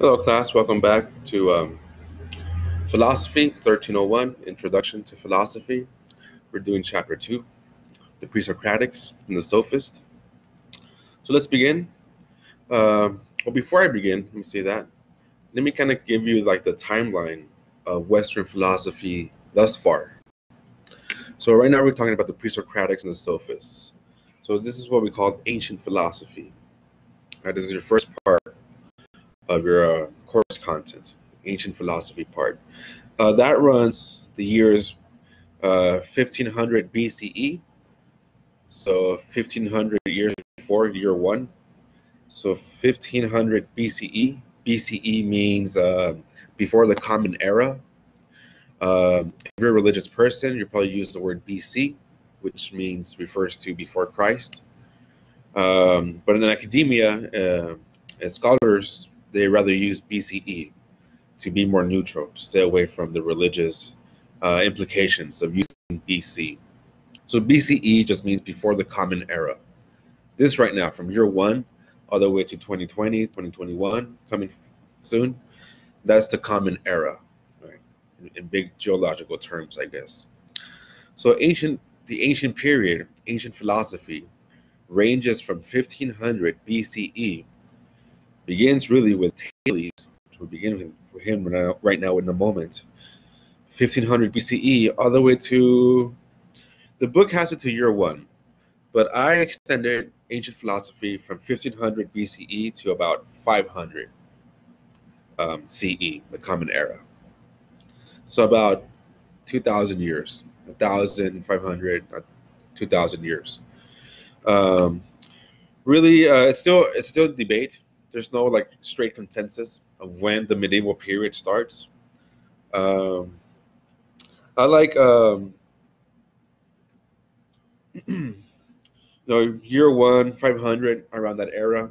Hello, class. Welcome back to um, Philosophy 1301 Introduction to Philosophy. We're doing chapter 2, the pre Socratics and the Sophist. So let's begin. Um, well, before I begin, let me say that. Let me kind of give you like the timeline of Western philosophy thus far. So right now we're talking about the pre Socratics and the Sophists. So this is what we call ancient philosophy. This is your first part of your uh, course content, ancient philosophy part. Uh, that runs the years uh, 1500 BCE, so 1500 years before year one. So 1500 BCE. BCE means uh, before the Common Era. Uh, if you're a religious person, you probably use the word BC, which means refers to before Christ. Um, but in academia, uh, as scholars they rather use BCE to be more neutral, to stay away from the religious uh, implications of using BC. So BCE just means before the Common Era. This right now, from year one all the way to 2020, 2021, coming soon, that's the Common Era, right? In, in big geological terms, I guess. So ancient, the ancient period, ancient philosophy, ranges from 1500 BCE begins really with Thales, which we'll begin with him right now in the moment, 1500 BCE, all the way to the book has it to year one, but I extended ancient philosophy from 1500 BCE to about 500 um, CE, the Common Era. So about 2,000 years, 1,500, uh, 2,000 years. Um, really, uh, it's still it's still debate there's no like straight consensus of when the medieval period starts. Um, I like um, you know year one, 500 around that era.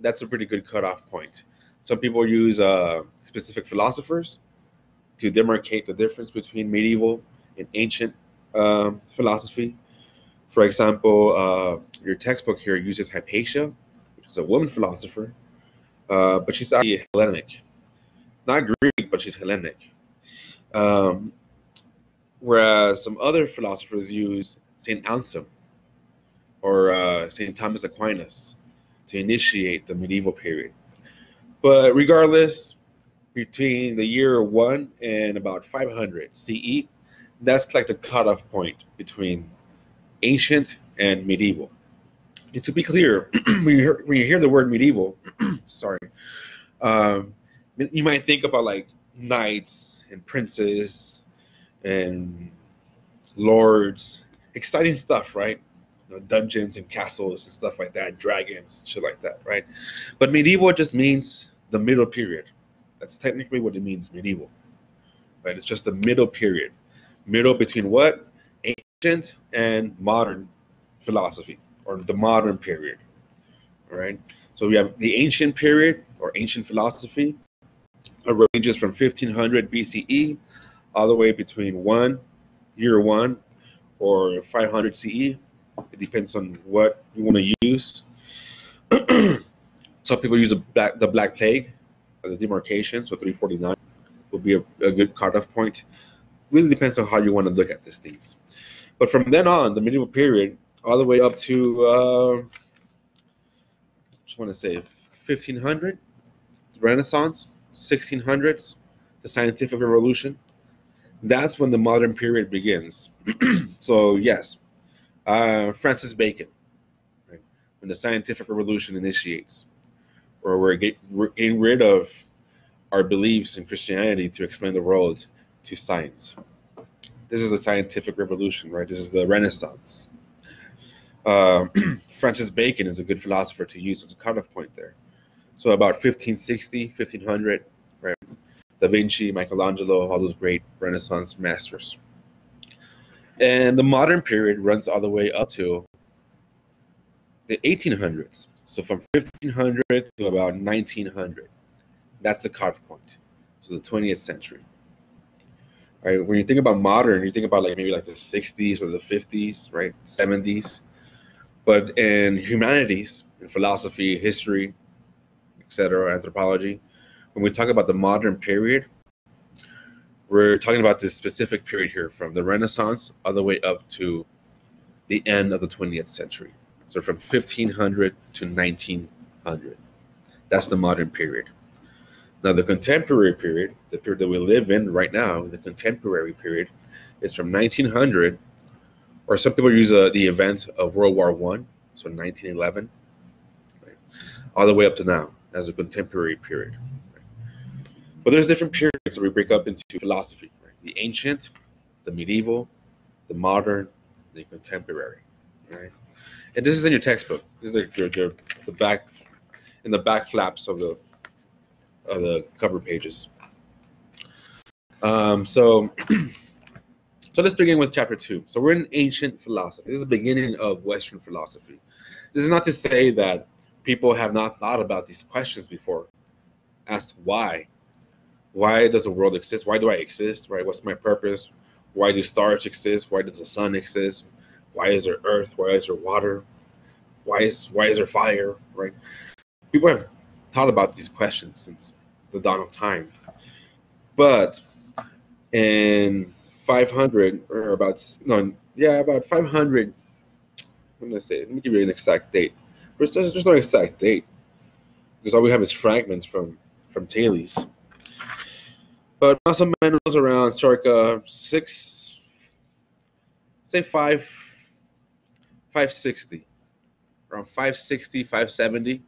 That's a pretty good cutoff point. Some people use uh, specific philosophers to demarcate the difference between medieval and ancient um, philosophy. For example, uh, your textbook here uses Hypatia, She's a woman philosopher, uh, but she's actually Hellenic. Not Greek, but she's Hellenic. Um, whereas some other philosophers use St. Anselm or uh, St. Thomas Aquinas to initiate the medieval period. But regardless, between the year 1 and about 500 CE, that's like the cutoff point between ancient and medieval. To be clear, when, you hear, when you hear the word medieval, sorry, um, you might think about like knights and princes and lords, exciting stuff, right? You know, dungeons and castles and stuff like that, dragons, shit like that, right? But medieval just means the middle period. That's technically what it means, medieval, right? It's just the middle period, middle between what ancient and modern philosophy or the modern period. right? So we have the ancient period or ancient philosophy. It ranges from 1500 BCE all the way between one year one or 500 CE. It depends on what you want to use. Some people use black, the Black Plague as a demarcation, so 349 will be a, a good cutoff point. Really depends on how you want to look at these things. But from then on, the medieval period all the way up to uh, just want to say 1500 Renaissance, 1600s, the scientific revolution. That's when the modern period begins. so yes, uh, Francis Bacon, right? when the scientific revolution initiates, or we're, get, we're getting rid of our beliefs in Christianity to explain the world to science. This is the scientific revolution, right? This is the Renaissance. Uh, Francis Bacon is a good philosopher to use as a cutoff point there. So about 1560, 1500, right? Da Vinci, Michelangelo, all those great Renaissance masters. And the modern period runs all the way up to the 1800s. So from 1500 to about 1900. That's the cutoff point. So the 20th century. Right? When you think about modern, you think about like maybe like the 60s or the 50s, right? 70s. But in humanities, in philosophy, history, etc., anthropology, when we talk about the modern period, we're talking about this specific period here from the Renaissance all the way up to the end of the 20th century. So from 1500 to 1900. That's the modern period. Now, the contemporary period, the period that we live in right now, the contemporary period, is from 1900, or some people use uh, the event of World War One, so 1911, right, all the way up to now as a contemporary period. Right. But there's different periods that we break up into philosophy: right? the ancient, the medieval, the modern, the contemporary. Right? And this is in your textbook. This is the, the, the back in the back flaps of the of the cover pages. Um, so, so let's begin with chapter two. So we're in ancient philosophy. This is the beginning of Western philosophy. This is not to say that people have not thought about these questions before. Ask why. Why does the world exist? Why do I exist? Right? What's my purpose? Why do stars exist? Why does the sun exist? Why is there earth? Why is there water? Why is why is there fire? Right? People have thought about these questions since the dawn of time. But in 500 or about no yeah about 500 what did I say? Let me give you an exact date. There's, there's no exact date because all we have is fragments from from Thales. But Massimino was around circa six, say five, 560, around 560, 570.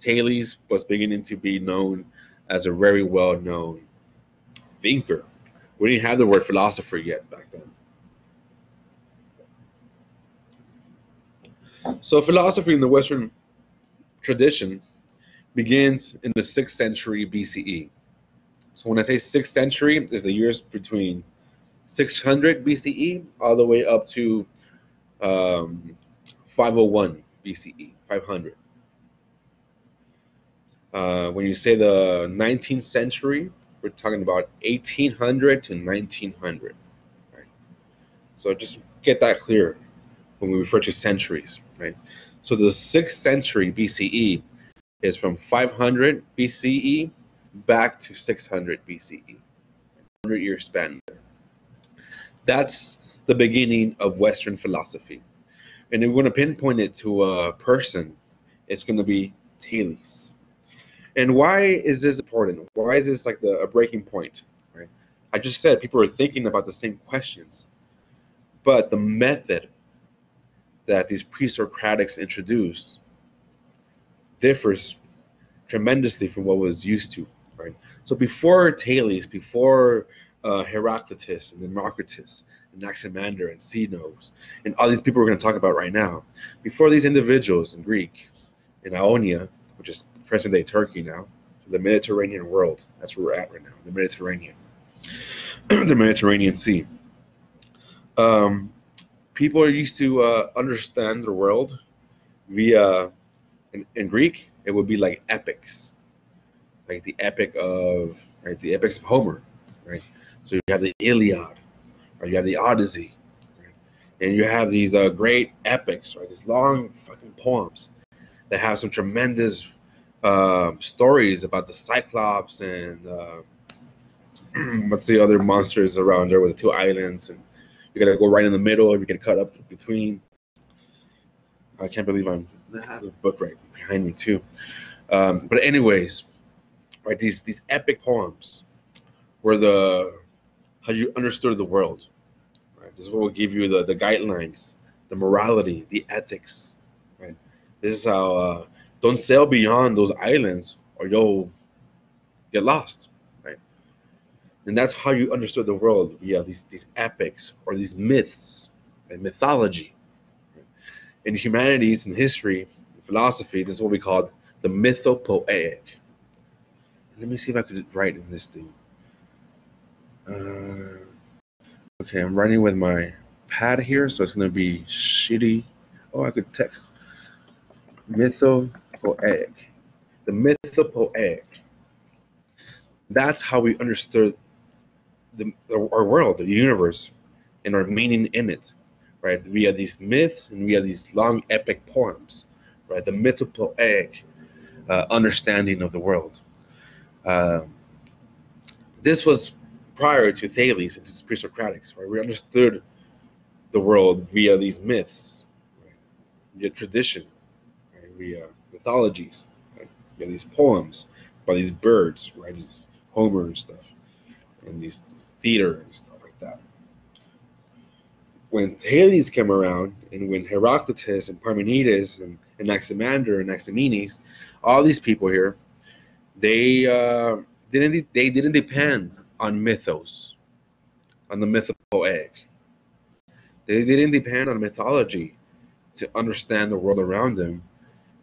Thales was beginning to be known as a very well known thinker. We didn't have the word philosopher yet back then. So, philosophy in the Western tradition begins in the 6th century BCE. So, when I say 6th century, is the years between 600 BCE all the way up to um, 501 BCE, 500. Uh, when you say the 19th century, we're talking about 1800 to 1900. Right? So just get that clear when we refer to centuries, right? So the 6th century BCE is from 500 BCE back to 600 BCE. 100 year span. That's the beginning of Western philosophy. And if we're going to pinpoint it to a person, it's going to be Thales. And why is this important? Why is this like the a breaking point? Right? I just said people are thinking about the same questions, but the method that these pre-Socratics introduced differs tremendously from what was used to. Right? So before Thales, before uh, Heraclitus and Democritus and Anaximander and Zeno and all these people we're going to talk about right now, before these individuals in Greek, in Ionia, which is present day Turkey now, the Mediterranean world. That's where we're at right now, the Mediterranean, the Mediterranean Sea. Um, people are used to uh, understand the world via, in, in, Greek, it would be like epics, like the epic of, right, the epics of Homer, right? So you have the Iliad, or you have the Odyssey, right? and you have these uh, great epics, right? These long fucking poems that have some tremendous uh, stories about the Cyclops and uh, what's the other monsters around there with the two islands, and you gotta go right in the middle, or you get cut up between. I can't believe I'm I have the book right behind me too. Um, but anyways, right these these epic poems were the how you understood the world. Right, this is what will give you the the guidelines, the morality, the ethics. Right, this is how uh, don't sail beyond those islands or you'll get lost right? And that's how you understood the world via these these epics or these myths and mythology. In humanities and history philosophy this is what we call the mythopoeic. Let me see if i could write in this thing. Uh, okay i'm writing with my pad here so it's going to be shitty. Oh i could text. Mytho mythopoeic. The mythopoeic. That's how we understood the, our world, the universe, and our meaning in it, right? Via these myths and via these long epic poems, right? The mythopoeic uh, understanding of the world. Um, this was prior to Thales and to pre-Socratics, right? We understood the world via these myths, right? via tradition, via mythologies, right? via these poems by these birds, right? These Homer and stuff, and these, these theater and stuff like that. When Thales came around, and when Heraclitus and Parmenides and, and Anaximander and Anaximenes, all these people here, they uh, didn't they didn't depend on mythos, on the mythical egg. They didn't depend on mythology to understand the world around them.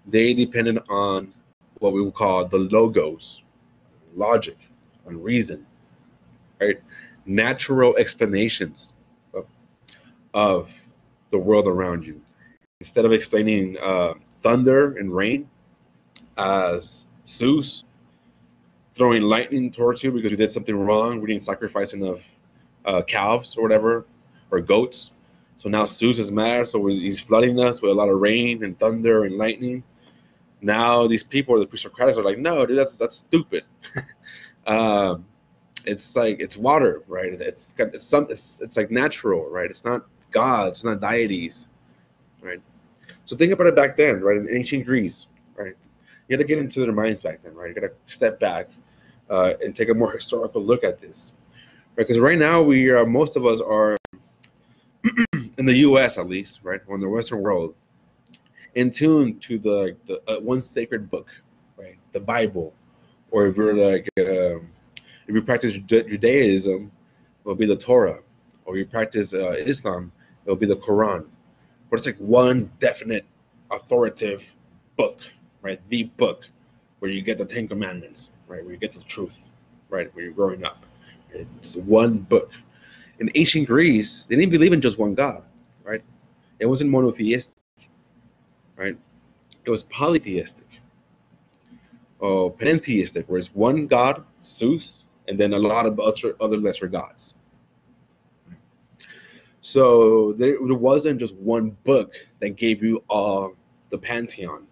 They depended on what we would call the logos, logic, on reason, right? Natural explanations of, of the world around you. Instead of explaining uh, thunder and rain as Zeus throwing lightning towards you because you did something wrong, we didn't sacrifice enough uh, calves or whatever, or goats. So now Zeus is mad, so he's flooding us with a lot of rain and thunder and lightning. Now these people, the pre-Socratics, are like, no, dude, that's that's stupid. um, it's like it's water, right? It's it's some it's, it's like natural, right? It's not God, it's not deities, right? So think about it back then, right? In ancient Greece, right? You had to get into their minds back then, right? You got to step back uh, and take a more historical look at this, right? Because right now we are, most of us are in the U.S. at least, right, or in the Western world, in tune to the, the uh, one sacred book, right, the Bible, or if you're like um, if you practice Judaism, it will be the Torah, or you practice uh, Islam, it will be the Quran. But it's like one definite, authoritative book, right? The book where you get the Ten Commandments, right? Where you get the truth, right? Where you're growing up. It's one book. In ancient Greece, they didn't believe in just one God? It wasn't monotheistic, right? It was polytheistic, or pantheistic, where it's one God, Zeus, and then a lot of other, other lesser gods. So there, wasn't just one book that gave you all the pantheon.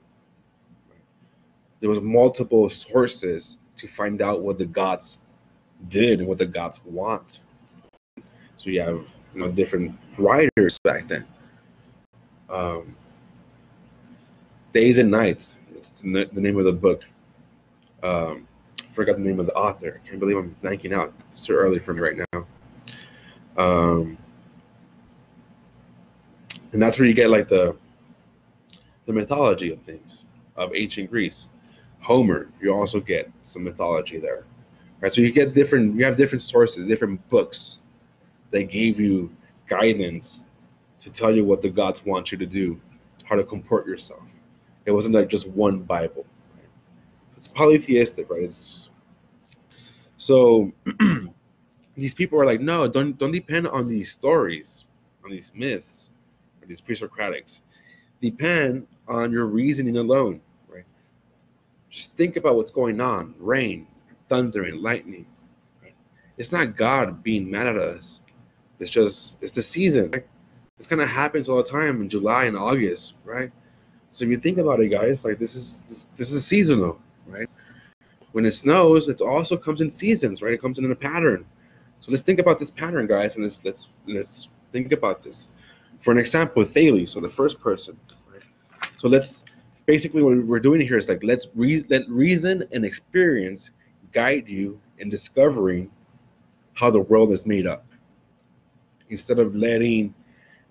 There was multiple sources to find out what the gods did and what the gods want. So you have you know different writers back then. Um, Days and Nights. It's the name of the book. Um, forgot the name of the author. Can't believe I'm blanking out. It's too early for me right now. Um, and that's where you get like the the mythology of things of ancient Greece. Homer, you also get some mythology there. Right? So you get different you have different sources, different books that gave you guidance to tell you what the gods want you to do, how to comport yourself. It wasn't like just one Bible. Right? It's polytheistic, right? It's, so these people are like, no, don't don't depend on these stories, on these myths, or these pre-Socratics. Depend on your reasoning alone, right? Just think about what's going on: rain, thunder, and lightning. Right? It's not God being mad at us. It's just it's the season. Right? This kind of happens all the time in July and August, right? So if you think about it, guys, like this is this, this is seasonal, right? When it snows, it also comes in seasons, right? It comes in a pattern. So let's think about this pattern, guys, and let's let's let's think about this. For an example, Thales, so the first person, right? So let's basically what we're doing here is like let's re- let reason and experience guide you in discovering how the world is made up instead of letting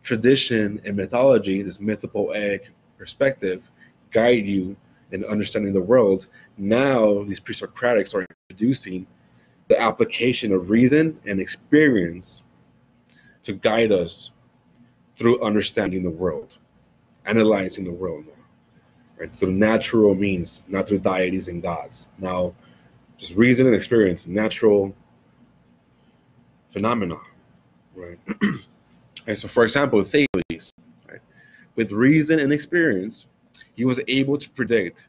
tradition and mythology, this egg perspective, guide you in understanding the world, now these pre-Socratics are introducing the application of reason and experience to guide us through understanding the world, analyzing the world now, right? Through natural means, not through deities and gods. Now, just reason and experience, natural phenomena right? and so, for example, Thales, right? with reason and experience, he was able to predict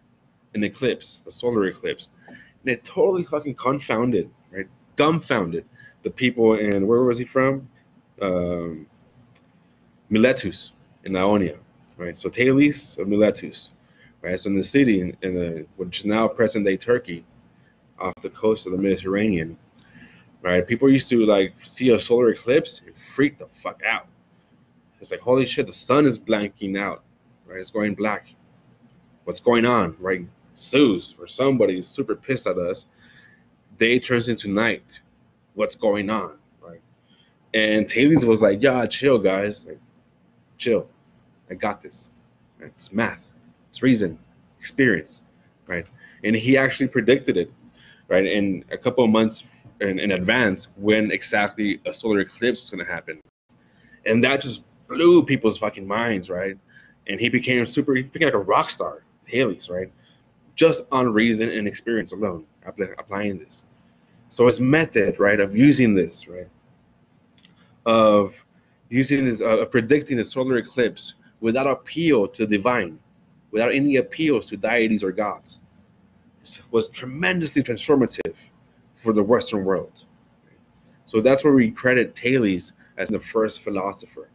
an eclipse, a solar eclipse, and it totally fucking confounded, right? Dumbfounded the people in where was he from? Um, Miletus in Ionia, right? So Thales of Miletus, right? So in the city in, in the which is now present day Turkey, off the coast of the Mediterranean. Right? People used to like see a solar eclipse and freak the fuck out. It's like holy shit, the sun is blanking out. Right? It's going black. What's going on? Right? Zeus or somebody's super pissed at us. Day turns into night. What's going on? Right? And Thales was like, yeah, chill, guys. Like, chill. I got this. It's math. It's reason. Experience. Right? And he actually predicted it. Right? In a couple of months in, in advance when exactly a solar eclipse was going to happen. And that just blew people's fucking minds, right? And he became super, he became like a rock star, Thales, right? Just on reason and experience alone, applying this. So his method, right, of using this, right, of using this, uh, predicting the solar eclipse without appeal to the divine, without any appeals to deities or gods, was tremendously transformative for the Western world. So that's where we credit Thales as the first philosopher.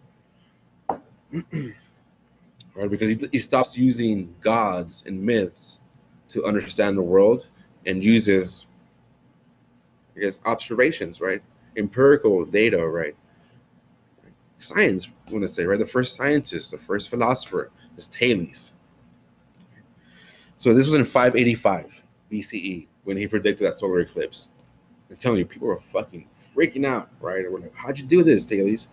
right? Because he, he stops using gods and myths to understand the world and uses, I guess, observations, right? Empirical data, right? Science, I want to say, right? The first scientist, the first philosopher is Thales. So this was in 585 BCE when he predicted that solar eclipse. I'm telling you, people were fucking freaking out, right? Like, how'd you do this, Thales?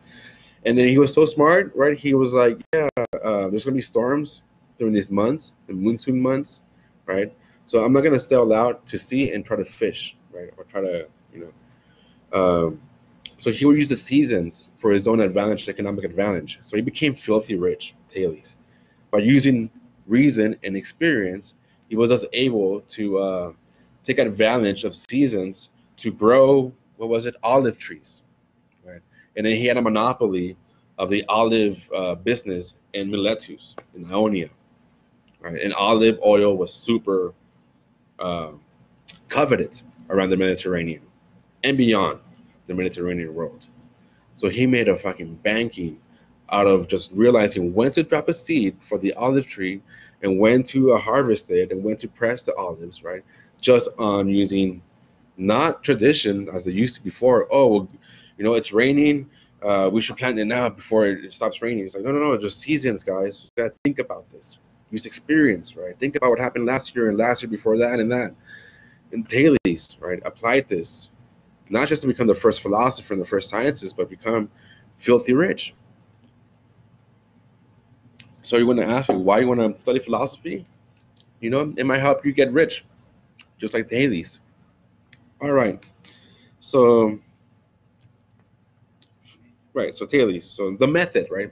And then he was so smart, right? He was like, yeah, uh, there's gonna be storms during these months, the monsoon months, right? So I'm not gonna sail out to sea and try to fish, right? Or try to, you know. Um, so he would use the seasons for his own advantage, economic advantage. So he became filthy rich, Thales. By using reason and experience, he was thus able to uh, take advantage of seasons to grow what was it? Olive trees right? And then he had a monopoly of the olive uh, business in miletus in ionia right? And olive oil was super uh, coveted around the mediterranean and beyond the mediterranean world. So he made a fucking banking out of just realizing when to drop a seed for the olive tree and when to uh, harvest it and when to press the olives right? Just on using not tradition as they used to before. Oh, well, you know, it's raining. Uh, we should plant it now before it stops raining. It's like, no, no, no, just seasons, guys. You gotta think about this. Use experience, right? Think about what happened last year and last year before that and that. And Thales, right, Apply this not just to become the first philosopher and the first scientist, but become filthy rich. So you want to ask me why you want to study philosophy? You know, it might help you get rich, just like the Thales. All right. So, right. So Thales. So the method, right?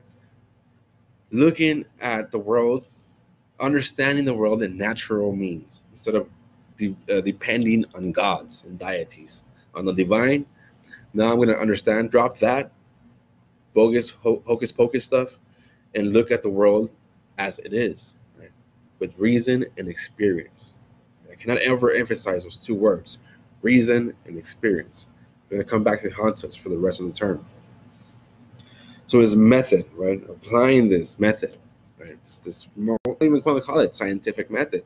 Looking at the world, understanding the world in natural means instead of de- uh, depending on gods and deities, on the divine. Now I'm going to understand, drop that bogus, ho- hocus pocus stuff, and look at the world as it is, right? With reason and experience. I cannot ever emphasize those two words reason, and experience. We're going to come back to haunt us for the rest of the term. So his method, right? Applying this method, right? This, this what do you even want to call it? Scientific method,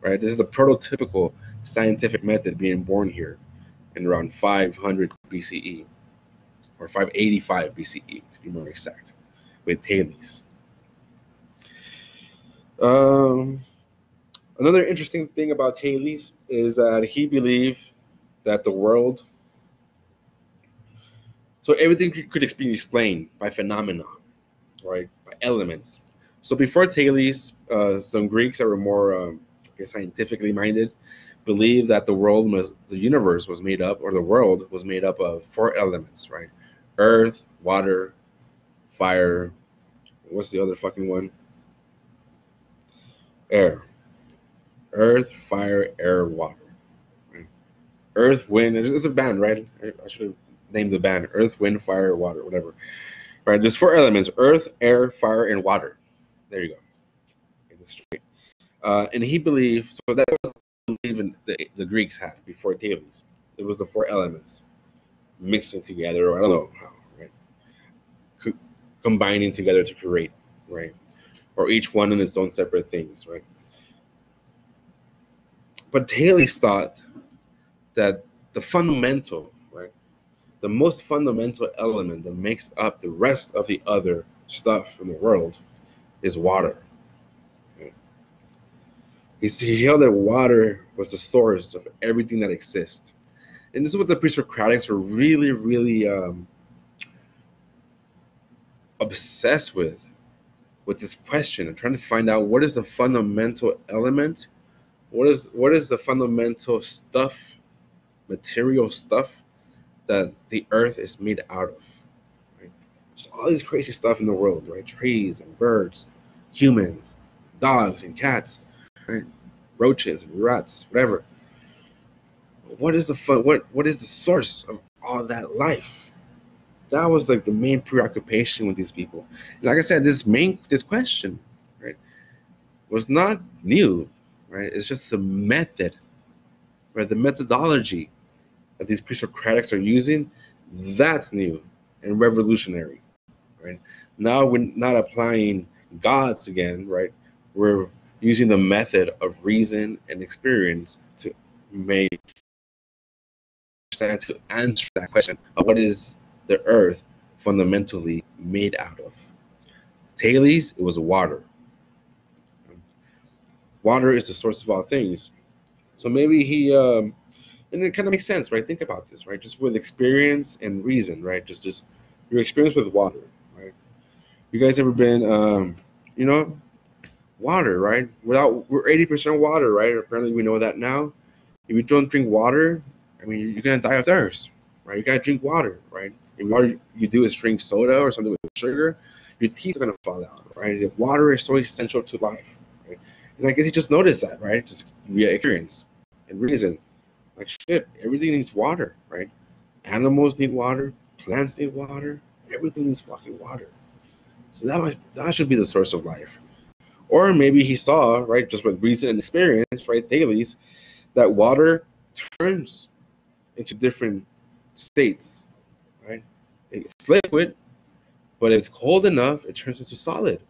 right? This is a prototypical scientific method being born here in around 500 BCE or 585 BCE to be more exact, with Thales. Um, another interesting thing about Thales is that he believed that the world so everything could be explained by phenomena right? By elements. So before thales uh, some greeks that were more um, scientifically minded believed that the world was the universe was made up or the world was made up of four elements right? Earth water fire what's the other fucking one? Air. Earth fire air water Earth, Wind. It's a band, right? I should have named the band Earth, Wind, Fire, Water, whatever. Right? There's four elements: Earth, Air, Fire, and Water. There you go. Get this straight. Uh, and he believed so that was even the, the Greeks had before Thales. It was the four elements mixing together, or I don't know how, right? Co- combining together to create, right? Or each one in its own separate things, right? But Thales thought that the fundamental, right, the most fundamental element that makes up the rest of the other stuff in the world is water. He, he held that water was the source of everything that exists. And this is what the pre-Socratics were really, really um, obsessed with, with this question and trying to find out what is the fundamental element, what is what is the fundamental stuff, material stuff that the earth is made out of. Right? There's all this crazy stuff in the world, right? Trees and birds, humans, dogs and cats, right? roaches and rats, whatever. What is the fun? What what is the source of all that life? That was like the main preoccupation with these people. And like I said, this main this question, right, was not new, right? It's just the method, right? The methodology that these pre-Socratics are using, that's new and revolutionary, right? Now we're not applying gods again, right? We're using the method of reason and experience to make sense to answer that question of what is the earth fundamentally made out of. Thales, it was water. Water is the source of all things. So maybe he, um, and it kind of makes sense, right? Think about this, right? Just with experience and reason, right? Just, just your experience with water, right? You guys ever been, um, you know, water, right? Without we're 80% water, right? Apparently we know that now. If you don't drink water, I mean you're gonna die of thirst, right? You gotta drink water, right? If water you do is drink soda or something with sugar, your teeth are gonna fall out, right? If water is so essential to life, right? And I guess you just notice that, right? Just via experience and reason. Like shit, everything needs water, right? Animals need water, plants need water, everything needs fucking water. So that that should be the source of life. Or maybe he saw, right, just with reason and experience, right, Thales, that water turns into different states, right? It's liquid, but if it's cold enough, it turns into solid.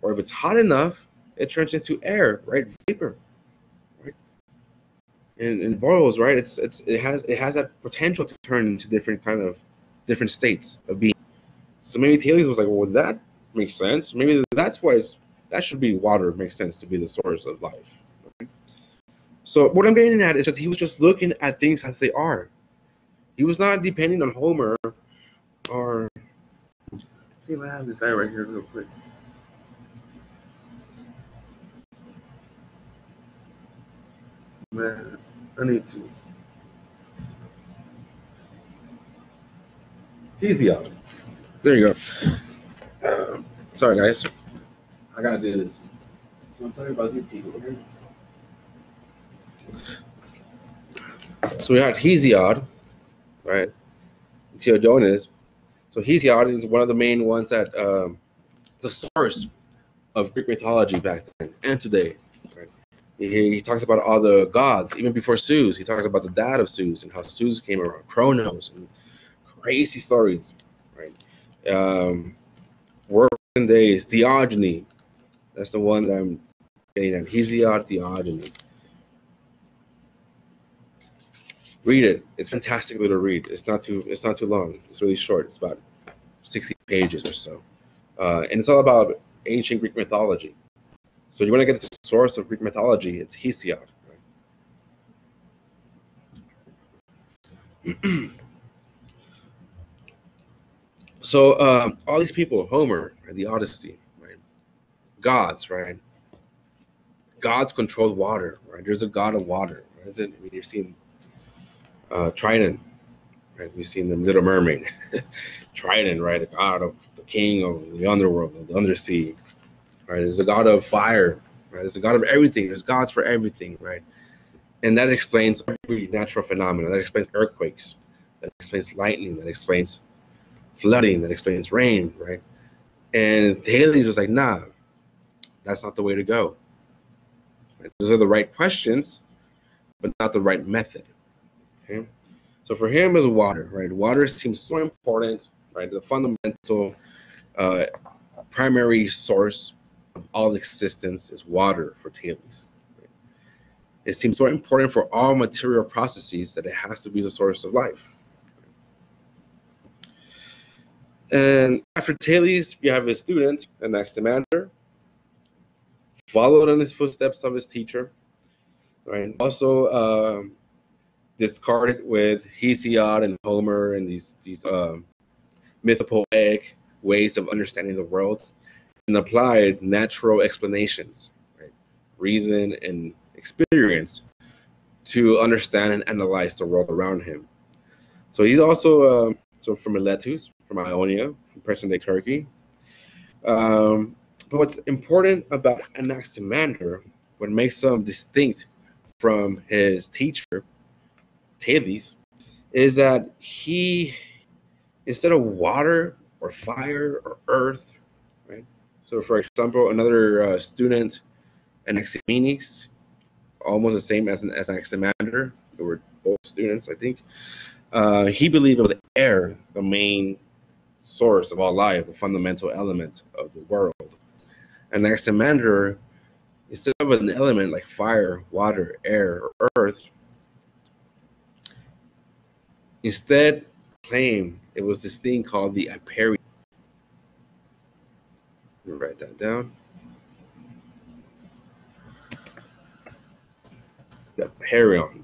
Or if it's hot enough, it turns into air, right? Vapor? And, and boils, right? It's it's it has it has that potential to turn into different kind of different states of being. So maybe Thales was like, well, that makes sense. Maybe that's why that should be water makes sense to be the source of life. So what I'm getting at is just he was just looking at things as they are. He was not depending on Homer or Let's see if I have this guy right here real quick. Man, I need to. Hesiod. There you go. Uh, sorry, guys. I gotta do this. So I'm talking about these people here. So we had Hesiod, right? Theogony. So Hesiod is one of the main ones that um, the source of Greek mythology back then and today. He, he, talks about all the gods, even before Zeus. He talks about the dad of Zeus and how Zeus came around, Kronos, and crazy stories, right? Um, working days, Diogenes. that's the one that I'm getting at. Hesiod Theogony. Read it. It's fantastically to read. It's not too. It's not too long. It's really short. It's about 60 pages or so, uh, and it's all about ancient Greek mythology. So you want to get the source of Greek mythology? It's Hesiod. Right? so uh, all these people, Homer, the Odyssey, right? gods, right? Gods control water, right? There's a god of water. Right? Is it? I mean, you've seen uh, Triton, right? We've seen the Little Mermaid, Triton, right? The god of the king of the underworld, of the undersea, right? There's a god of fire, right? There's a god of everything. There's gods for everything, right? And that explains every natural phenomenon. That explains earthquakes. That explains lightning. That explains flooding. That explains rain, right? And Thales was like, nah, that's not the way to go. Right? Those are the right questions, but not the right method. Okay. So for him is water, right? Water seems so important, right? The fundamental, uh, primary source of all existence is water for. Right? it seems so important for all material processes that it has to be the source of life. And after Thales, you have his student, Anaximander, followed in his footsteps of his teacher, right? Also um, discarded with Hesiod and Homer and these these uh, mythopoetic ways of understanding the world, and applied natural explanations, right? reason and experience to understand and analyze the world around him. So he's also uh, so from Miletus, from Ionia, from present-day Turkey. Um, but what's important about Anaximander, what makes him distinct from his teacher, Thales, is that he, instead of water or fire or earth? So, for example, another uh, student, Anaximenes, almost the same as, an, as an Anaximander, they were both students, I think. Uh, he believed it was air, the main source of all life, the fundamental element of the world. And Anaximander, instead of an element like fire, water, air, or earth, instead claimed it was this thing called the Write that down. The Apeiron.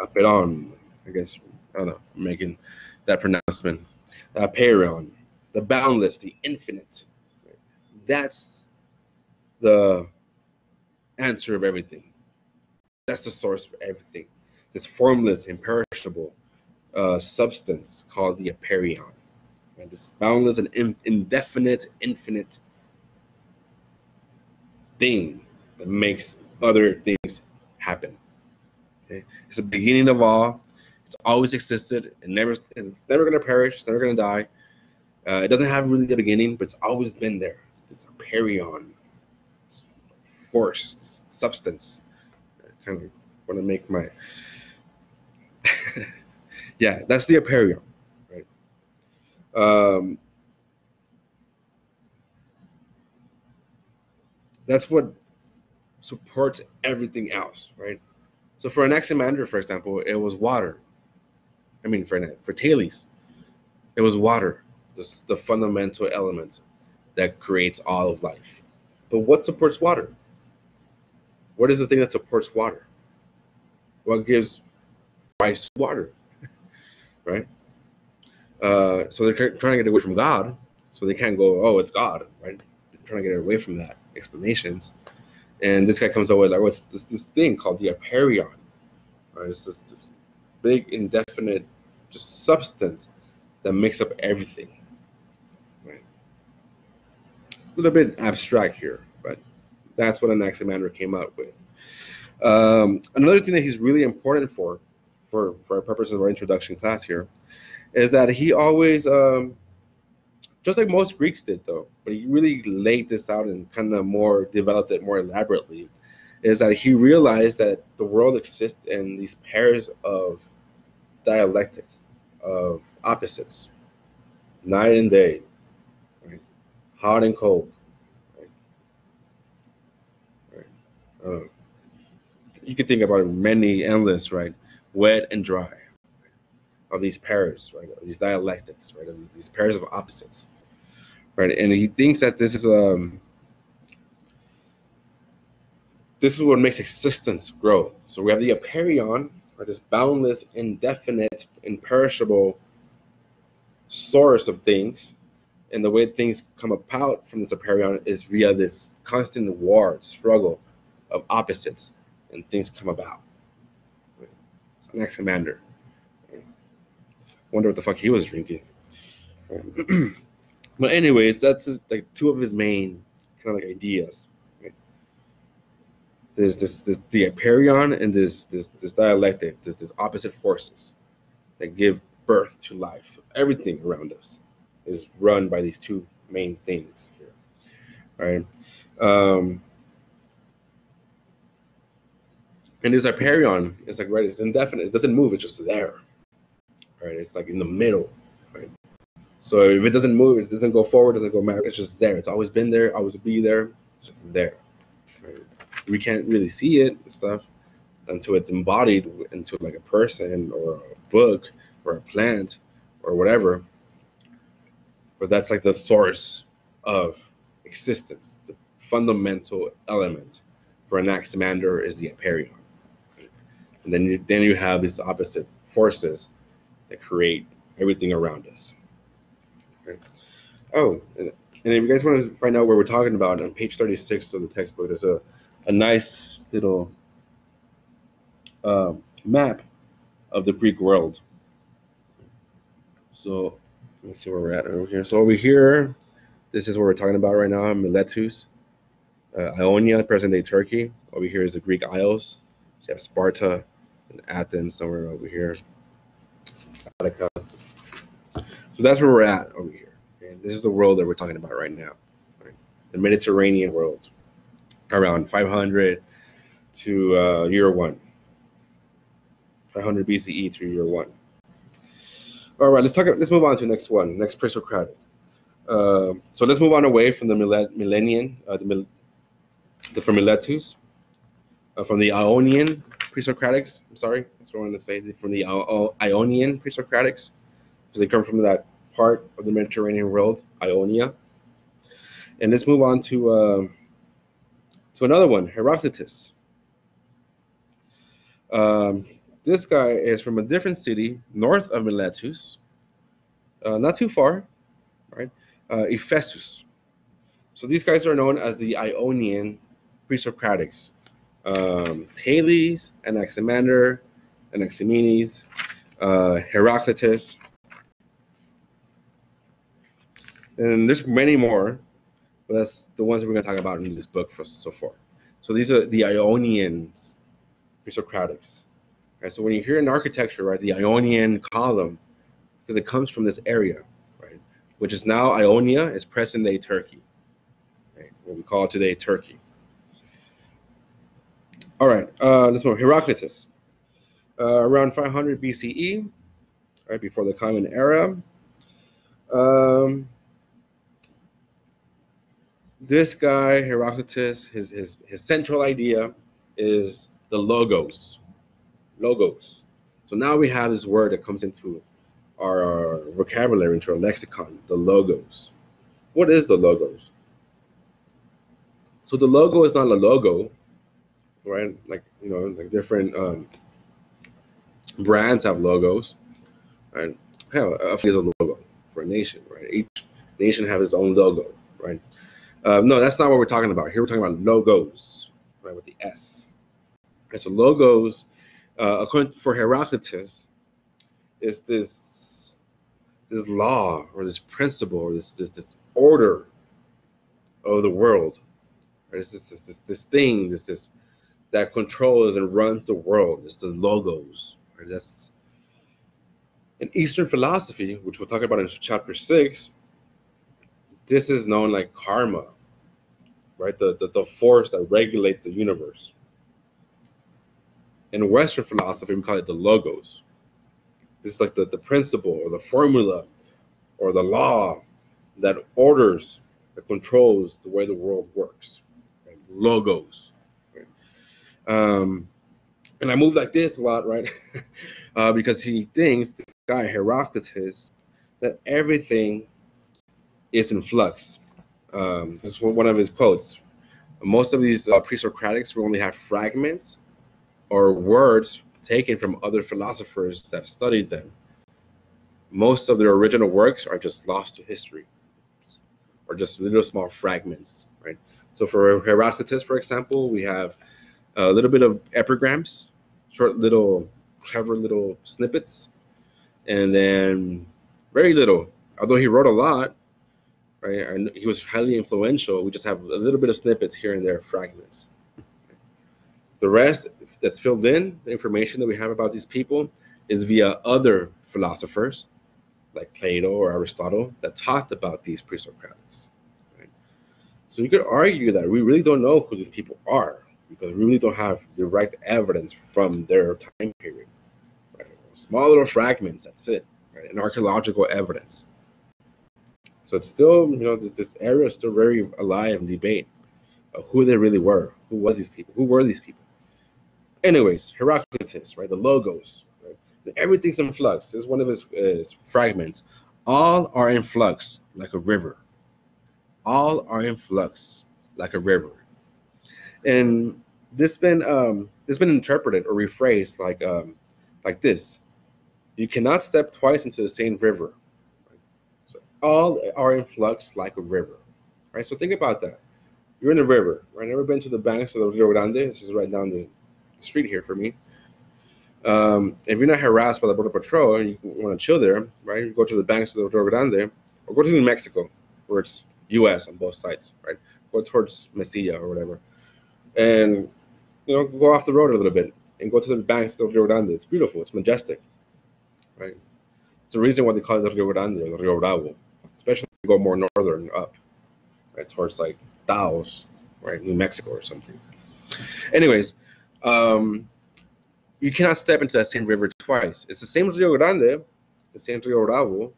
Apeiron. I guess I don't know, making that pronouncement. Uh, Apeiron, the boundless, the infinite. That's the answer of everything. That's the source of everything. This formless, imperishable uh, substance called the Apeiron. Right? This boundless and in- indefinite, infinite thing that makes other things happen. Okay? It's the beginning of all. It's always existed. It never. It's never gonna perish. It's never gonna die. Uh, it doesn't have really a beginning, but it's always been there. It's this Apeiron force, substance. I kind of want to make my. yeah, that's the Apeiron, right? Um, that's what supports everything else, right? So for Anaximander, for example, it was water. I mean, for for Thales, it was water, the, the fundamental element that creates all of life. But what supports water? What is the thing that supports water? What gives rise to water? right? Uh, so they're trying to get away from God, so they can't go, oh, it's God, right? They're trying to get away from that explanations. And this guy comes up with like, what's this, this thing called the Apeiron, right? It's this, this big indefinite just substance that makes up everything. Right? A little bit abstract here, but that's what Anaximander came up with. Um, another thing that he's really important for, for for our purposes of our introduction class here, is that he always, um, just like most Greeks did though, but he really laid this out and kind of more developed it more elaborately, is that he realized that the world exists in these pairs of dialectic, of opposites, night and day, right? hot and cold. Right? Uh, you can think about many endless, right? Wet and dry, of these pairs, right? Of these dialectics, right? Of these, these pairs of opposites, right? And he thinks that this is um this is what makes existence grow. So we have the Apeiron, or This boundless, indefinite, imperishable source of things, and the way things come about from this Apeiron is via this constant war, struggle of opposites, and things come about. It's Anaximander. Wonder what the fuck he was drinking. but anyways, that's like two of his main kind of like ideas. Right? There's this this the Apeiron and this this this dialectic, this this opposite forces that give birth to life. So everything around us is run by these two main things here. Right? Um, and this Apeiron is like right, it's indefinite, it doesn't move, it's just there. Right? It's like in the middle. So if it doesn't move, it doesn't go forward, doesn't go back, it's just there. It's always been there, always be there, it's just there. Right? We can't really see it and stuff, until it's embodied into like a person or a book or a plant or whatever. But that's like the source of existence. The fundamental element for Anaximander is the apeiron. And then you, then you have these opposite forces that create everything around us. Right? Oh, and, if you guys want to find out where we're talking about, on page 36 of the textbook, there's a, a nice little uh, map of the Greek world. So let's see where we're at over here. So over here, this is what we're talking about right now, Miletus, uh, Ionia, present-day Turkey. Over here is the Greek Isles. So you have Sparta and Athens somewhere over here. Attica. So that's where we're at over here. And this is the world that we're talking about right now. Right? The Mediterranean world, around 500 to uh, year one. 500 BCE to year one. All right, let's talk. Let's move on to the next one. Next pre-Socratic. Uh, so let's move on away from the millennian, uh, the, the from Miletus, uh, from the Ionian pre-Socratics. I'm sorry, that's what I wanted to say. From the Ionian pre-Socratics, because they come from that part of the Mediterranean world, Ionia. And let's move on to uh, to another one, Heraclitus. Um, this guy is from a different city north of Miletus, uh, not too far, right? Uh, Ephesus. So these guys are known as the Ionian pre-Socratics. Um, Thales, Anaximander, Anaximenes, uh, Heraclitus, and there's many more, but that's the ones we're going to talk about in this book for, so far. So these are the Ionians, pre-Socratics. Right? So when you hear in architecture, right, the Ionian column, because it comes from this area, right, which is now Ionia, is present-day Turkey, right, what we call today Turkey. All right, uh, let's move. Heraclitus, uh, around 500 BCE, right before the Common Era. Um, this guy Heraclitus, his his his central idea is the logos, logos. So now we have this word that comes into our, vocabulary, into our lexicon, the logos. What is the logos? So the logo is not a logo, right? Like you know, like different um, brands have logos, right? Hell, a is a logo for a nation, right? Each nation has its own logo, right? Uh, no, that's not what we're talking about. Here we're talking about logos, right, with the S. So logos uh, according for Heraclitus, is this this law or this principle or this this, this order of the world. Right? It's this, this this this thing, this this that controls and runs the world. It's the logos. Right? That's in Eastern philosophy, which we'll talk about in chapter six. This is known like karma, right? The, the, the force that regulates the universe. In Western philosophy, we call it the logos. This is like the, the principle or the formula or the law that orders, that controls the way the world works. Right? Logos. Um, and I move like this a lot, right? uh, because he thinks, this guy Heraclitus, that everything is in flux. Um, this is one of his quotes. Most of these uh, pre-Socratics will only have fragments or words taken from other philosophers that have studied them. Most of their original works are just lost to history, or just little small fragments, right? So for Heraclitus, for example, we have a little bit of epigrams, short little, clever little snippets, and then very little. Although he wrote a lot, right, and he was highly influential, we just have a little bit of snippets here and there, fragments. The rest that's filled in, the information that we have about these people, is via other philosophers like Plato or Aristotle that talked about these pre-Socratics. So you could argue that we really don't know who these people are because we really don't have direct evidence from their time period. Right? Small little fragments, that's it, right? and archaeological evidence. So it's still, you know, this, this area is still very alive in debate of who they really were. Who was these people? Who were these people? Anyways, Heraclitus, right? The logos, right? Everything's in flux. This is one of his, his fragments. All are in flux like a river. All are in flux like a river. And this been um, this been interpreted or rephrased like um, like this. You cannot step twice into the same river. All are in flux like a river. Right? So think about that. You're in the river, right? Never been to the banks of the Rio Grande. It's just right down the street here for me. Um, if you're not harassed by the border patrol and you want to chill there, right? Go to the banks of the Rio Grande or go to New Mexico, where it's U.S. on both sides, right? Go towards Mesilla or whatever, and you know go off the road a little bit and go to the banks of the Rio Grande. It's beautiful. It's majestic, right? It's the reason why they call it the Rio Grande or the Rio Bravo, especially if you go more northern up, right towards like Taos, right, New Mexico or something. Anyways, um, you cannot step into that same river twice. It's the same Rio Grande, the same Rio Bravo,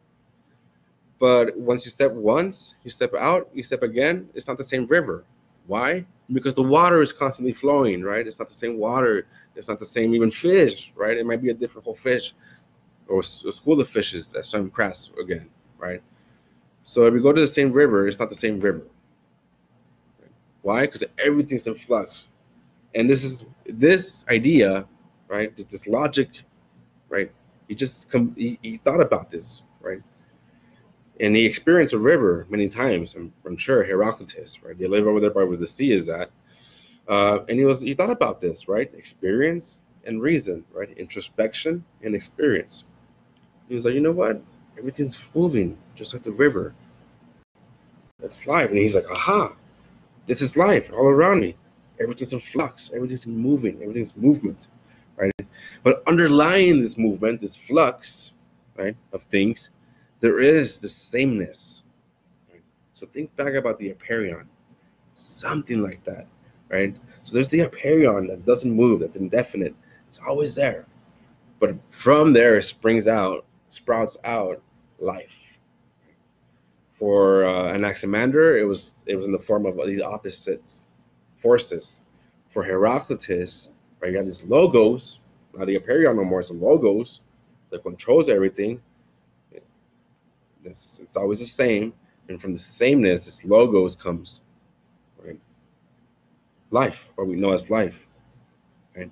but once you step once, you step out, you step again, it's not the same river. Why? Because the water is constantly flowing, right? It's not the same water. It's not the same even fish, right? It might be a different whole fish or a school of fishes that swim crass again, right? So if you go to the same river, it's not the same river. Why? Because everything's in flux. And this is this idea, right? This logic, right? He just come he, he thought about this, right? and he experienced a river many times. I'm, I'm sure Heraclitus, right? They live over there by where the sea is at. Uh, and he was he thought about this, right? Experience and reason, right? Introspection and experience. He was like, you know what? Everything's moving just like the river. That's life. And he's like, aha, this is life all around me. Everything's in flux. Everything's moving. Everything's movement, right? But underlying this movement, this flux, right, of things, there is the sameness. Right? So think back about the apeiron, something like that, right? So there's the apeiron that doesn't move, that's indefinite. It's always there, but from there it springs out, sprouts out life. For uh, Anaximander, it was it was in the form of these opposites forces. For Heraclitus, right, you have these logos, not the apeiron no more, it's the logos that controls everything it's, it's always the same. And from the sameness, this logos comes right? life, what we know as life. Right?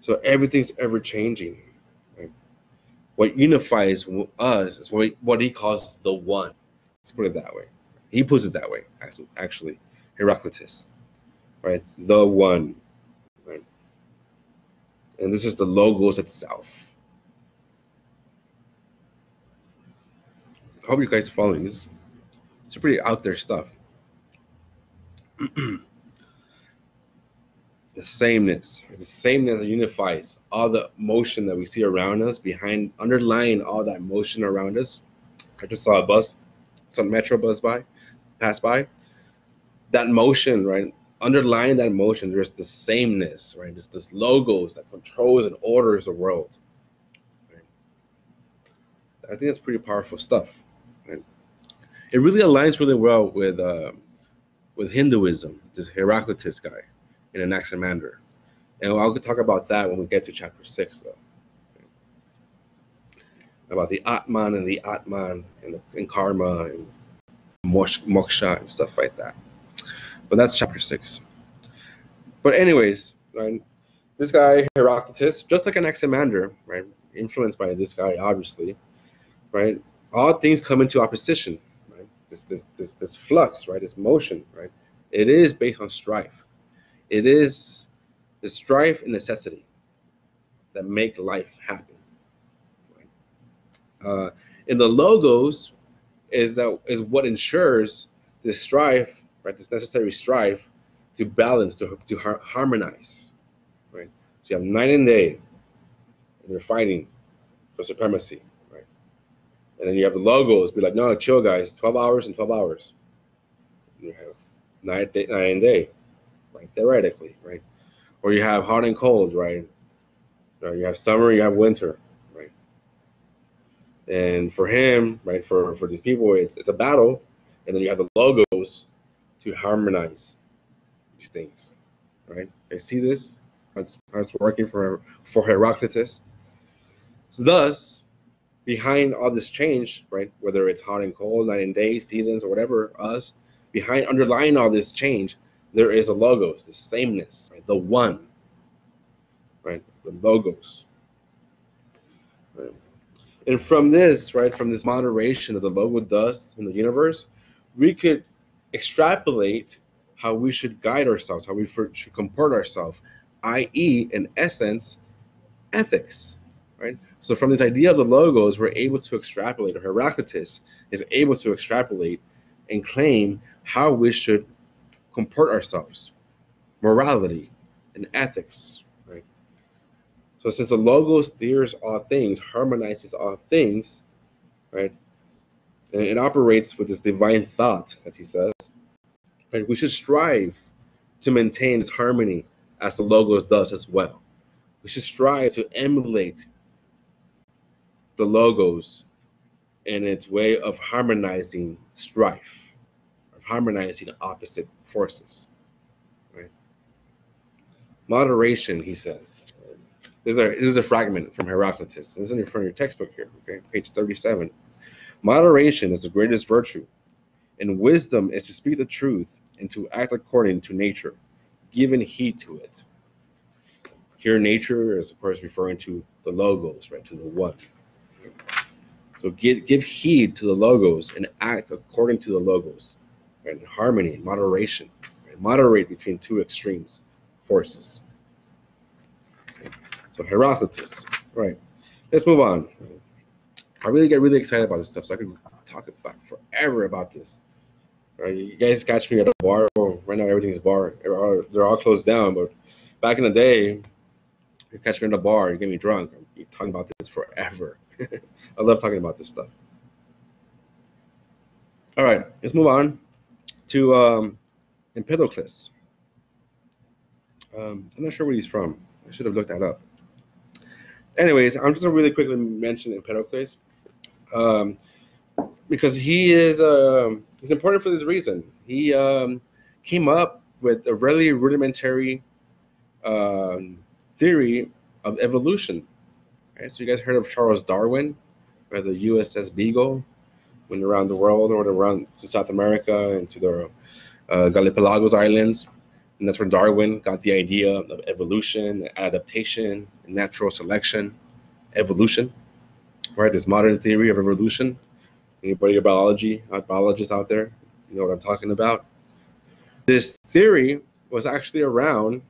So everything's ever changing. What unifies us is what, what he calls the one. Let's put it that way. He puts it that way, actually, actually Heraclitus. Right? The one. Right? And this is the logos itself. I hope you guys are following. This it's pretty out there stuff. the sameness, the sameness unifies all the motion that we see around us, behind, underlying all that motion around us. I just saw a bus, some metro bus by, pass by. That motion, right? Underlying that motion, there's the sameness, right? There's this logos that controls and orders the world. Right? I think that's pretty powerful stuff it really aligns really well with uh, with Hinduism. This Heraclitus guy in Anaximander, and I'll talk about that when we get to chapter six, though. About the Atman and the Atman and, the, and karma and moksha and stuff like that. But that's chapter six. But anyways, right, this guy Heraclitus, just like Anaximander, right, influenced by this guy, obviously, right. All things come into opposition right? this this this this flux, right? This motion, right? It is based on strife. It is the strife and necessity that make life happen. Uh, and the logos is that is what ensures this strife, right? This necessary strife to balance, to to har- harmonize, right? So you have night and day, and they're fighting for supremacy. right? And then you have the logos be like, no, chill, guys, 12 hours and 12 hours. You have night, day, night and day, Theoretically, right? Or you have hot and cold, right? Or you have summer, you have winter, right? And for him, right, for, for these people, it's, it's a battle. And then you have the logos to harmonize these things, right? I see this. That's it's working for for Heraclitus. So thus, behind all this change, right, whether it's hot and cold, night and day, seasons, or whatever, us, behind underlying all this change, there is a logos, the sameness, right, the one, right, the logos. Right. And from this, right, from this moderation that the logo does in the universe, we could extrapolate how we should guide ourselves, how we should comport ourselves, i.e., in essence, ethics. Right? So from this idea of the logos, we're able to extrapolate, or Heraclitus is able to extrapolate and claim how we should comport ourselves, morality and ethics. Right? So since the logos steers all things, harmonizes all things, right? And it operates with this divine thought, as he says. Right? We should strive to maintain this harmony as the Logos does as well. We should strive to emulate the Logos in its way of harmonizing strife, of harmonizing the opposite forces. Right? Moderation, he says. This is, a, this is a fragment from Heraclitus. This is of your textbook here, okay, page 37. Moderation is the greatest virtue, and wisdom is to speak the truth and to act according to nature, giving heed to it. Here, nature is, of course, referring to the logos, right, to the one. So give, give heed to the logos and act according to the logos, right, harmony, moderation, right, moderate between two extremes, forces. So Heraclitus, right. Let's move on. I really get really excited about this stuff, so I could talk about forever about this. Right, you guys catch me at a bar. Well, right now everything's bar. They're all, they're all closed down, but back in the day, you catch me in a bar, you get me drunk. I'm talking about this forever. I love talking about this stuff. All right, let's move on to um, Empedocles. Um, I'm not sure where he's from. I should have looked that up. Anyways, I'm just gonna really quickly mention Empedocles um, because he is uh, he's important for this reason. He um, came up with a really rudimentary um, theory of evolution. Right? So you guys heard of Charles Darwin, or the USS Beagle, went around the world or around to South America and to the uh, Galapagos Islands. And that's where Darwin got the idea of evolution, adaptation, natural selection, evolution right? This modern theory of evolution. Anybody a biology, a biologist out there, you know what I'm talking about? This theory was actually around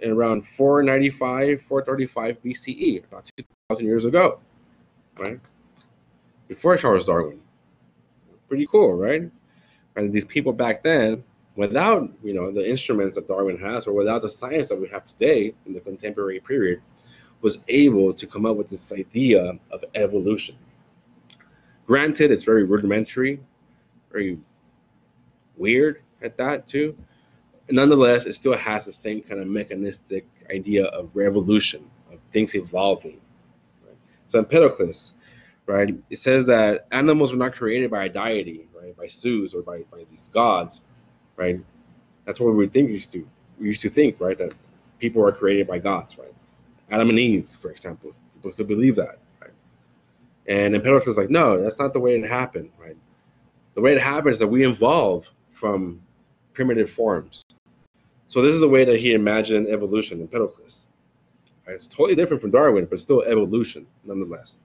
in around 495, 435 BCE, about 2,000 years ago, right? Before Charles Darwin. Pretty cool, right? And these people back then, without you know the instruments that Darwin has, or without the science that we have today in the contemporary period, was able to come up with this idea of evolution. Granted, it's very rudimentary, very weird at that too. Nonetheless, it still has the same kind of mechanistic idea of revolution, of things evolving. Right? So Empedocles, right, it says that animals were not created by a deity, right, by Zeus or by, by these gods, right? That's what we think used to we used to think, right, that people are created by gods, right? Adam and Eve, for example. People still believe that, right? And Empedocles is like, no, that's not the way it happened, right? The way it happened is that we evolve from primitive forms. So this is the way that he imagined evolution, Empedocles. Right? It's totally different from Darwin, but still evolution nonetheless.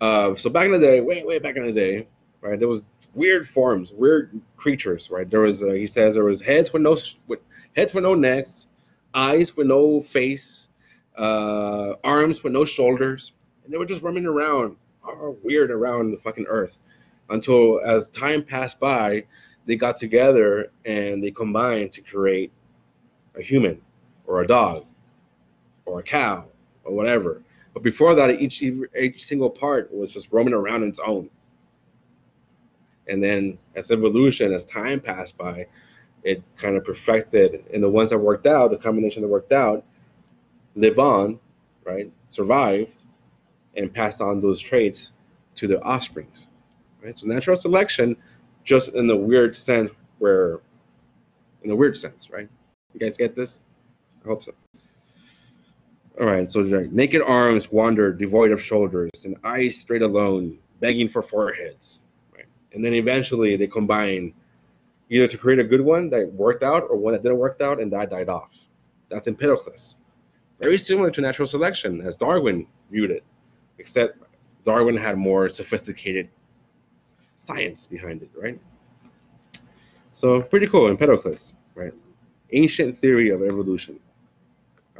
Uh, so back in the day, way, way back in the day, right, there was weird forms, weird creatures, right? There was, uh, he says, there was heads with no, with heads with no necks, eyes with no face, uh, arms with no shoulders, and they were just roaming around, weird around the fucking earth, until as time passed by, they got together and they combined to create a human, or a dog, or a cow, or whatever. But before that, each each single part was just roaming around on its own. And then, as evolution, as time passed by, it kind of perfected. And the ones that worked out, the combination that worked out, live on, right, survived, and passed on those traits to their offsprings. Right? So natural selection, just in the weird sense where, in the weird sense, right? You guys get this? I hope so. All right, so like, naked arms wander devoid of shoulders, and eyes straight alone, begging for foreheads. Right, and then eventually they combine, either to create a good one that worked out, or one that didn't work out and that died off. That's Empedocles. Very similar to natural selection, as Darwin viewed it, except Darwin had more sophisticated science behind it, right? So pretty cool, Empedocles, right? Ancient theory of evolution.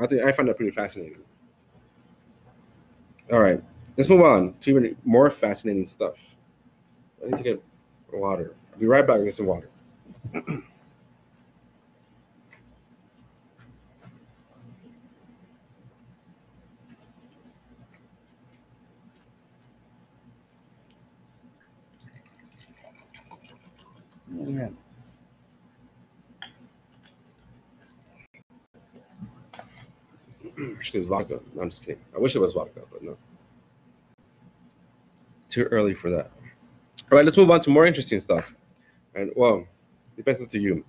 I think I find that pretty fascinating. All right, let's move on to even more fascinating stuff. I need to get water. I'll be right back and get some water. Yeah. Actually, it's vodka. No, I'm just kidding. I wish it was vodka, but no. Too early for that. All right, let's move on to more interesting stuff. And well, depends up to you.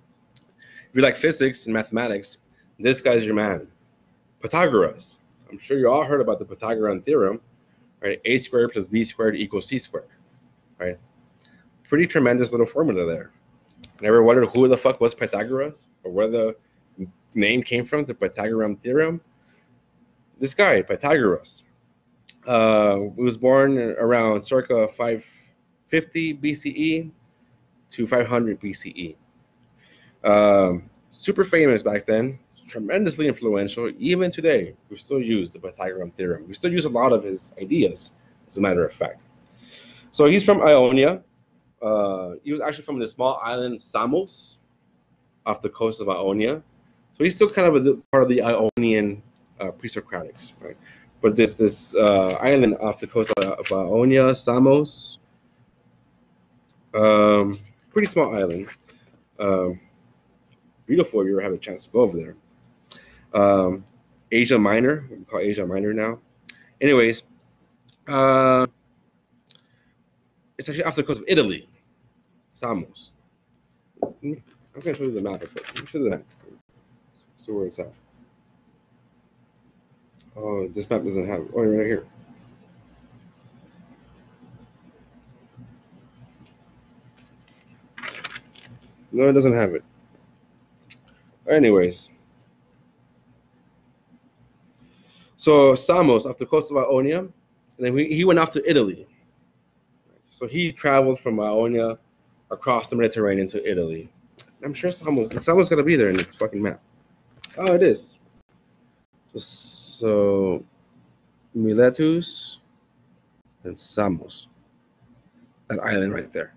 If you like physics and mathematics, this guy's your man. Pythagoras. I'm sure you all heard about the Pythagorean theorem, right? A squared plus B squared equals C squared, right? Pretty tremendous little formula there. Never wondered who the fuck was Pythagoras or where the name came from, the Pythagorean theorem? This guy, Pythagoras, uh, was born around circa 550 BCE to 500 BCE. Um, super famous back then, tremendously influential. Even today, we still use the Pythagorean theorem. We still use a lot of his ideas, as a matter of fact. So he's from Ionia. Uh, he was actually from the small island Samos, off the coast of Ionia. So he's still kind of a part of the Ionian uh, pre-Socratics, right? But there's this uh, island off the coast of, Ionia, Samos. Um, pretty small island. Um, beautiful if you ever have a chance to go over there. Um, Asia Minor, we call Asia Minor now. Anyways, uh, it's actually off the coast of Italy, Samos. I'm going to show you the map, but show you the map. So where it's at. Oh, this map doesn't have. Oh, right here. No, it doesn't have it. Anyways. So Samos the coast of Ionia, and then he, he went off to Italy. So he traveled from Ionia across the Mediterranean to Italy. I'm sure Samos, Samos got to be there in the fucking map. Oh, it is. So, Miletus and Samos, that island right there.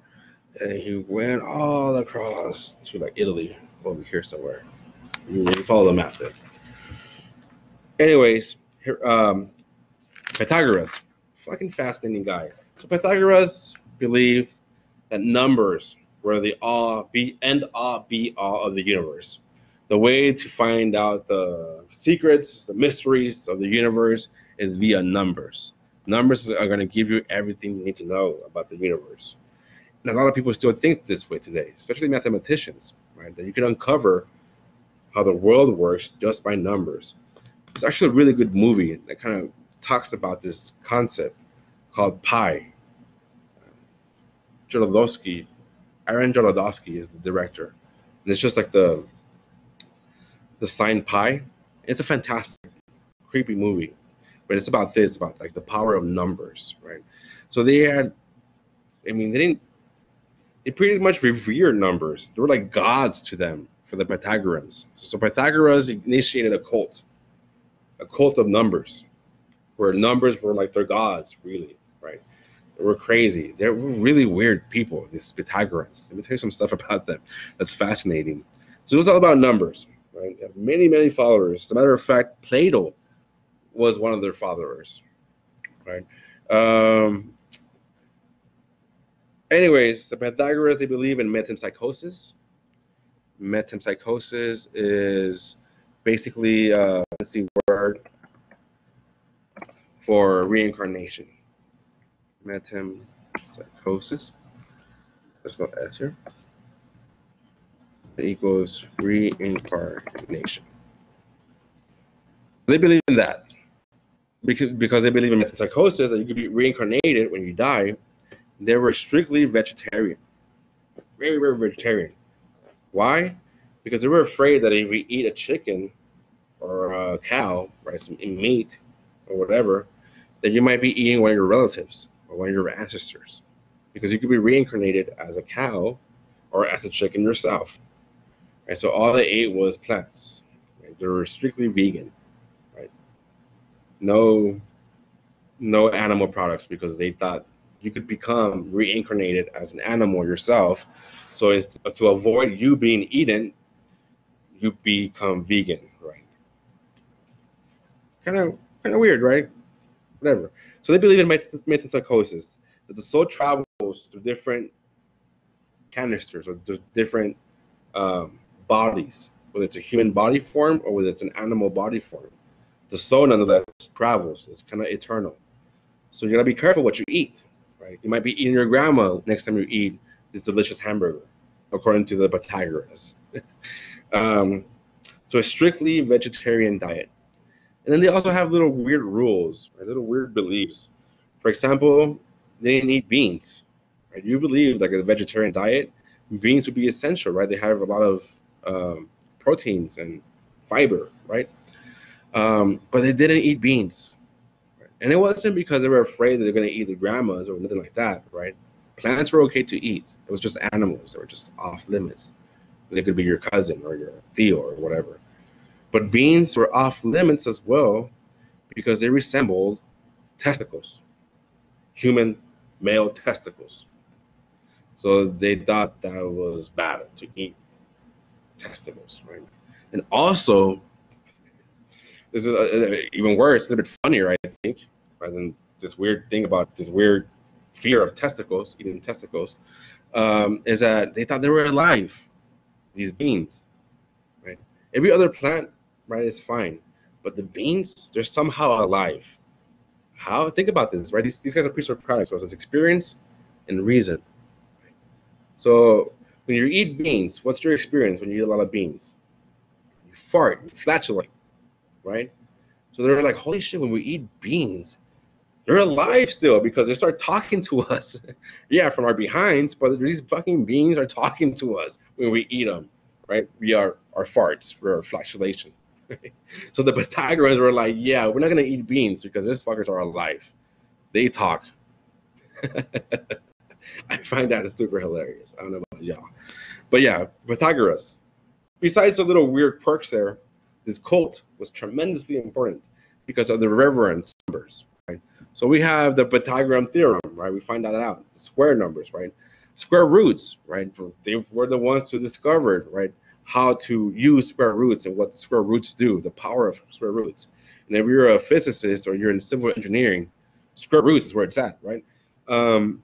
And he went all across to like Italy over here somewhere. You, follow the map there. Anyways, here, um, Pythagoras, fucking fascinating guy. So Pythagoras believed that numbers were the all be end all be all of the universe. The way to find out the secrets, the mysteries of the universe is via numbers. Numbers are going to give you everything you need to know about the universe. And a lot of people still think this way today, especially mathematicians, right? That you can uncover how the world works just by numbers. It's actually a really good movie that kind of talks about this concept called pi. Jodorowsky, Aaron Jodorowsky is the director, and it's just like the the sign pi. It's a fantastic, creepy movie, but it's about this, about like the power of numbers, right? So they had, I mean, they didn't, they pretty much revered numbers. They were like gods to them for the Pythagoreans. So Pythagoras initiated a cult, a cult of numbers, where numbers were like their gods, really, right? They were crazy. They were really weird people, these Pythagoreans. Let me tell you some stuff about them that's fascinating. So it was all about numbers, right? Many, many followers. As a matter of fact, Plato was one of their followers, right? Um, anyways, the Pythagoras, they believe in metempsychosis. Metempsychosis is basically a fancy word for reincarnation. Metempsychosis. There's no S here. Equals reincarnation. They believe in that because because they believe in metempsychosis that you could be reincarnated when you die. They were strictly vegetarian, very very vegetarian. Why? Because they were afraid that if we eat a chicken or a cow, right, some meat or whatever, that you might be eating one of your relatives or one of your ancestors, because you could be reincarnated as a cow or as a chicken yourself. Right, so all they ate was plants. Right? They were strictly vegan, right? No, no animal products because they thought you could become reincarnated as an animal yourself. So it's to avoid you being eaten, you become vegan, right? Kind of, kind of weird, right? Whatever. So they believe in metempsychosis that the soul travels through different canisters or different um, bodies, whether it's a human body form or whether it's an animal body form. The soul, nonetheless, travels. It's kind of eternal. So you gotta be careful what you eat, right? You might be eating your grandma next time you eat this delicious hamburger, according to the Pythagoras. um, so a strictly vegetarian diet. And then they also have little weird rules, right? little weird beliefs. For example, they didn't eat beans. Right? You believe like a vegetarian diet, beans would be essential, right? They have a lot of um, proteins and fiber, right? Um, but they didn't eat beans. Right? And it wasn't because they were afraid that they're going to eat the grandmas or nothing like that, right? Plants were okay to eat. It was just animals that were just off limits. It could be your cousin or your tío or whatever. But beans were off limits as well because they resembled testicles, human male testicles. So they thought that was bad to eat testicles, right? And also, this is uh, uh, even worse, a little bit funnier, I think, rather than this weird thing about this weird fear of testicles, eating testicles, um, is that they thought they were alive, these beans, right? Every other plant, right, is fine, but the beans, they're somehow alive. How? Think about this, right? These, these guys are pre-Socratics, so it's experience and reason. So when you eat beans, what's your experience when you eat a lot of beans? You fart, you right? So they're like, holy shit, when we eat beans, they're alive still because they start talking to us. yeah, from our behinds, but these fucking beans are talking to us when we eat them, right? We are our farts for our flatulation. so the Pythagoreans were like, yeah, we're not gonna eat beans because these fuckers are alive. They talk. I find that super hilarious. I don't know about y'all. But yeah, Pythagoras. Besides the little weird quirks there, this cult was tremendously important because of the reverence numbers. Right? So we have the Pythagorean theorem, right? We find that out. Square numbers, right? Square roots, right? They were the ones who discovered, right, how to use square roots and what square roots do, the power of square roots. And if you're a physicist or you're in civil engineering, square roots is where it's at, right? Um,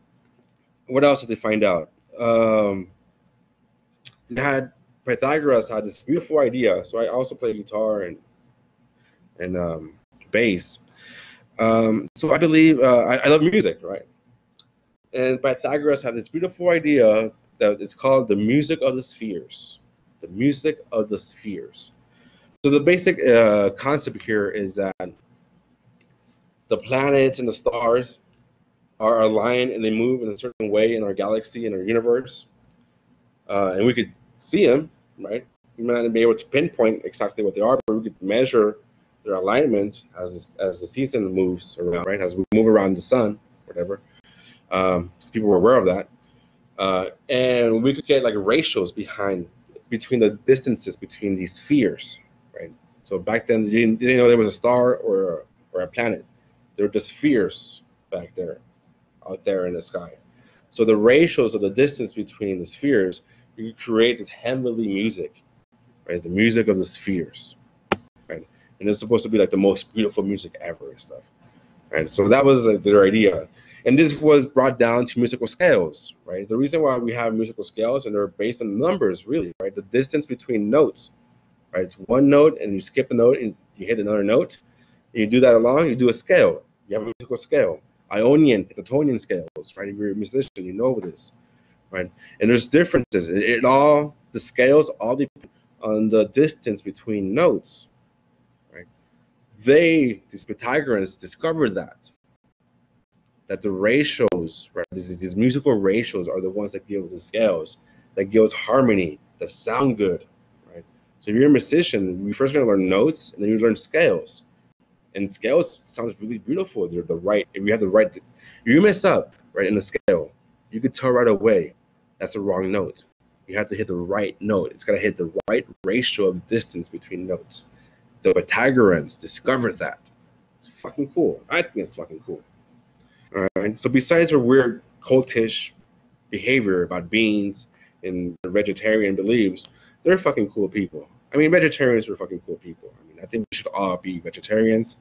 what else did they find out? Um, they had Pythagoras had this beautiful idea. So I also play guitar and and um, bass. Um, so I believe uh, I, I, love music, right? And Pythagoras had this beautiful idea that it's called the music of the spheres. The music of the spheres. So the basic uh, concept here is that the planets and the stars are aligned and they move in a certain way in our galaxy and our universe, uh, and we could see them, right? We might not be able to pinpoint exactly what they are, but we could measure their alignment as as the season moves around, right? As we move around the sun, whatever. Um, people were aware of that, uh, and we could get like ratios behind between the distances between these spheres, right? So back then, you didn't, didn't know there was a star or or a planet. There were just spheres back there out there in the sky. So the ratios of the distance between the spheres, you create this heavenly music, right? It's the music of the spheres, right? And it's supposed to be like the most beautiful music ever and stuff, right? So that was their idea. And this was brought down to musical scales, right? The reason why we have musical scales and they're based on numbers, really, right? The distance between notes, right? It's one note and you skip a note and you hit another note. And you do that along, you do a scale. You have a musical scale. Ionian, pentatonian scales, right? If you're a musician, you know this, right? And there's differences. It, it all, the scales all depend on the distance between notes, right? they, these Pythagoreans, discovered that that the ratios, right, these, these musical ratios are the ones that give us the scales, that give us harmony, that sound good, right? So if you're a musician, you first gonna learn notes, and then you learn scales. And scales sounds really beautiful. They're the right. If you have the right, you mess up right in the scale, you could tell right away that's the wrong note. You have to hit the right note. It's got to hit the right ratio of distance between notes. The Pythagoreans discovered that. It's fucking cool. I think it's fucking cool. All right. So besides their weird cultish behavior about beans and vegetarian beliefs, they're fucking cool people. I mean, vegetarians are fucking cool people. I mean, I think we should all be vegetarians.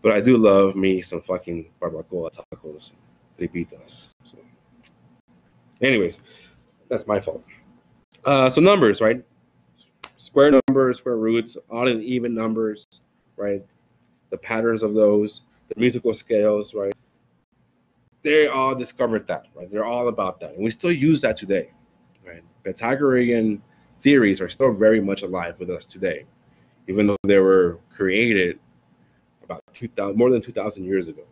But I do love me some fucking barbacoa tacos, They tripitas. So, anyways, that's my fault. Uh, so numbers, right? Square numbers, square roots, odd and even numbers, right? The patterns of those, the musical scales, right? They all discovered that, right? They're all about that, and we still use that today, right? Pythagorean theories are still very much alive with us today, even though they were created about 2000, more than 2,000 years ago.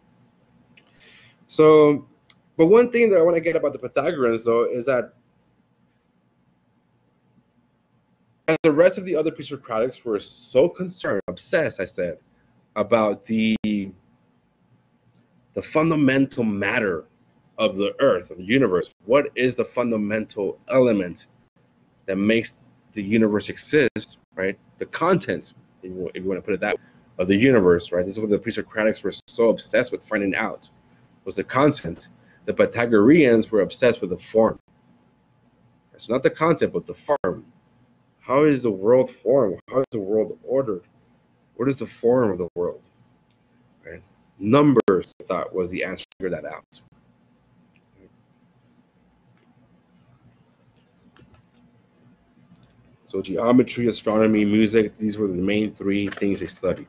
So, but one thing that I want to get about the Pythagoreans, though, is that And the rest of the other pre-Socratics were so concerned, obsessed, I said, about the the fundamental matter of the earth, of the universe. What is the fundamental element that makes the universe exist, right? The content, if you, want to put it that way, of the universe, right? This is what the pre-Socratics were so obsessed with finding out, was the content. The Pythagoreans were obsessed with the form. It's not the content, but the form. How is the world formed? How is the world ordered? What is the form of the world? Right? Numbers, I thought, was the answer to figure that out. So geometry, astronomy, music, these were the main three things they studied.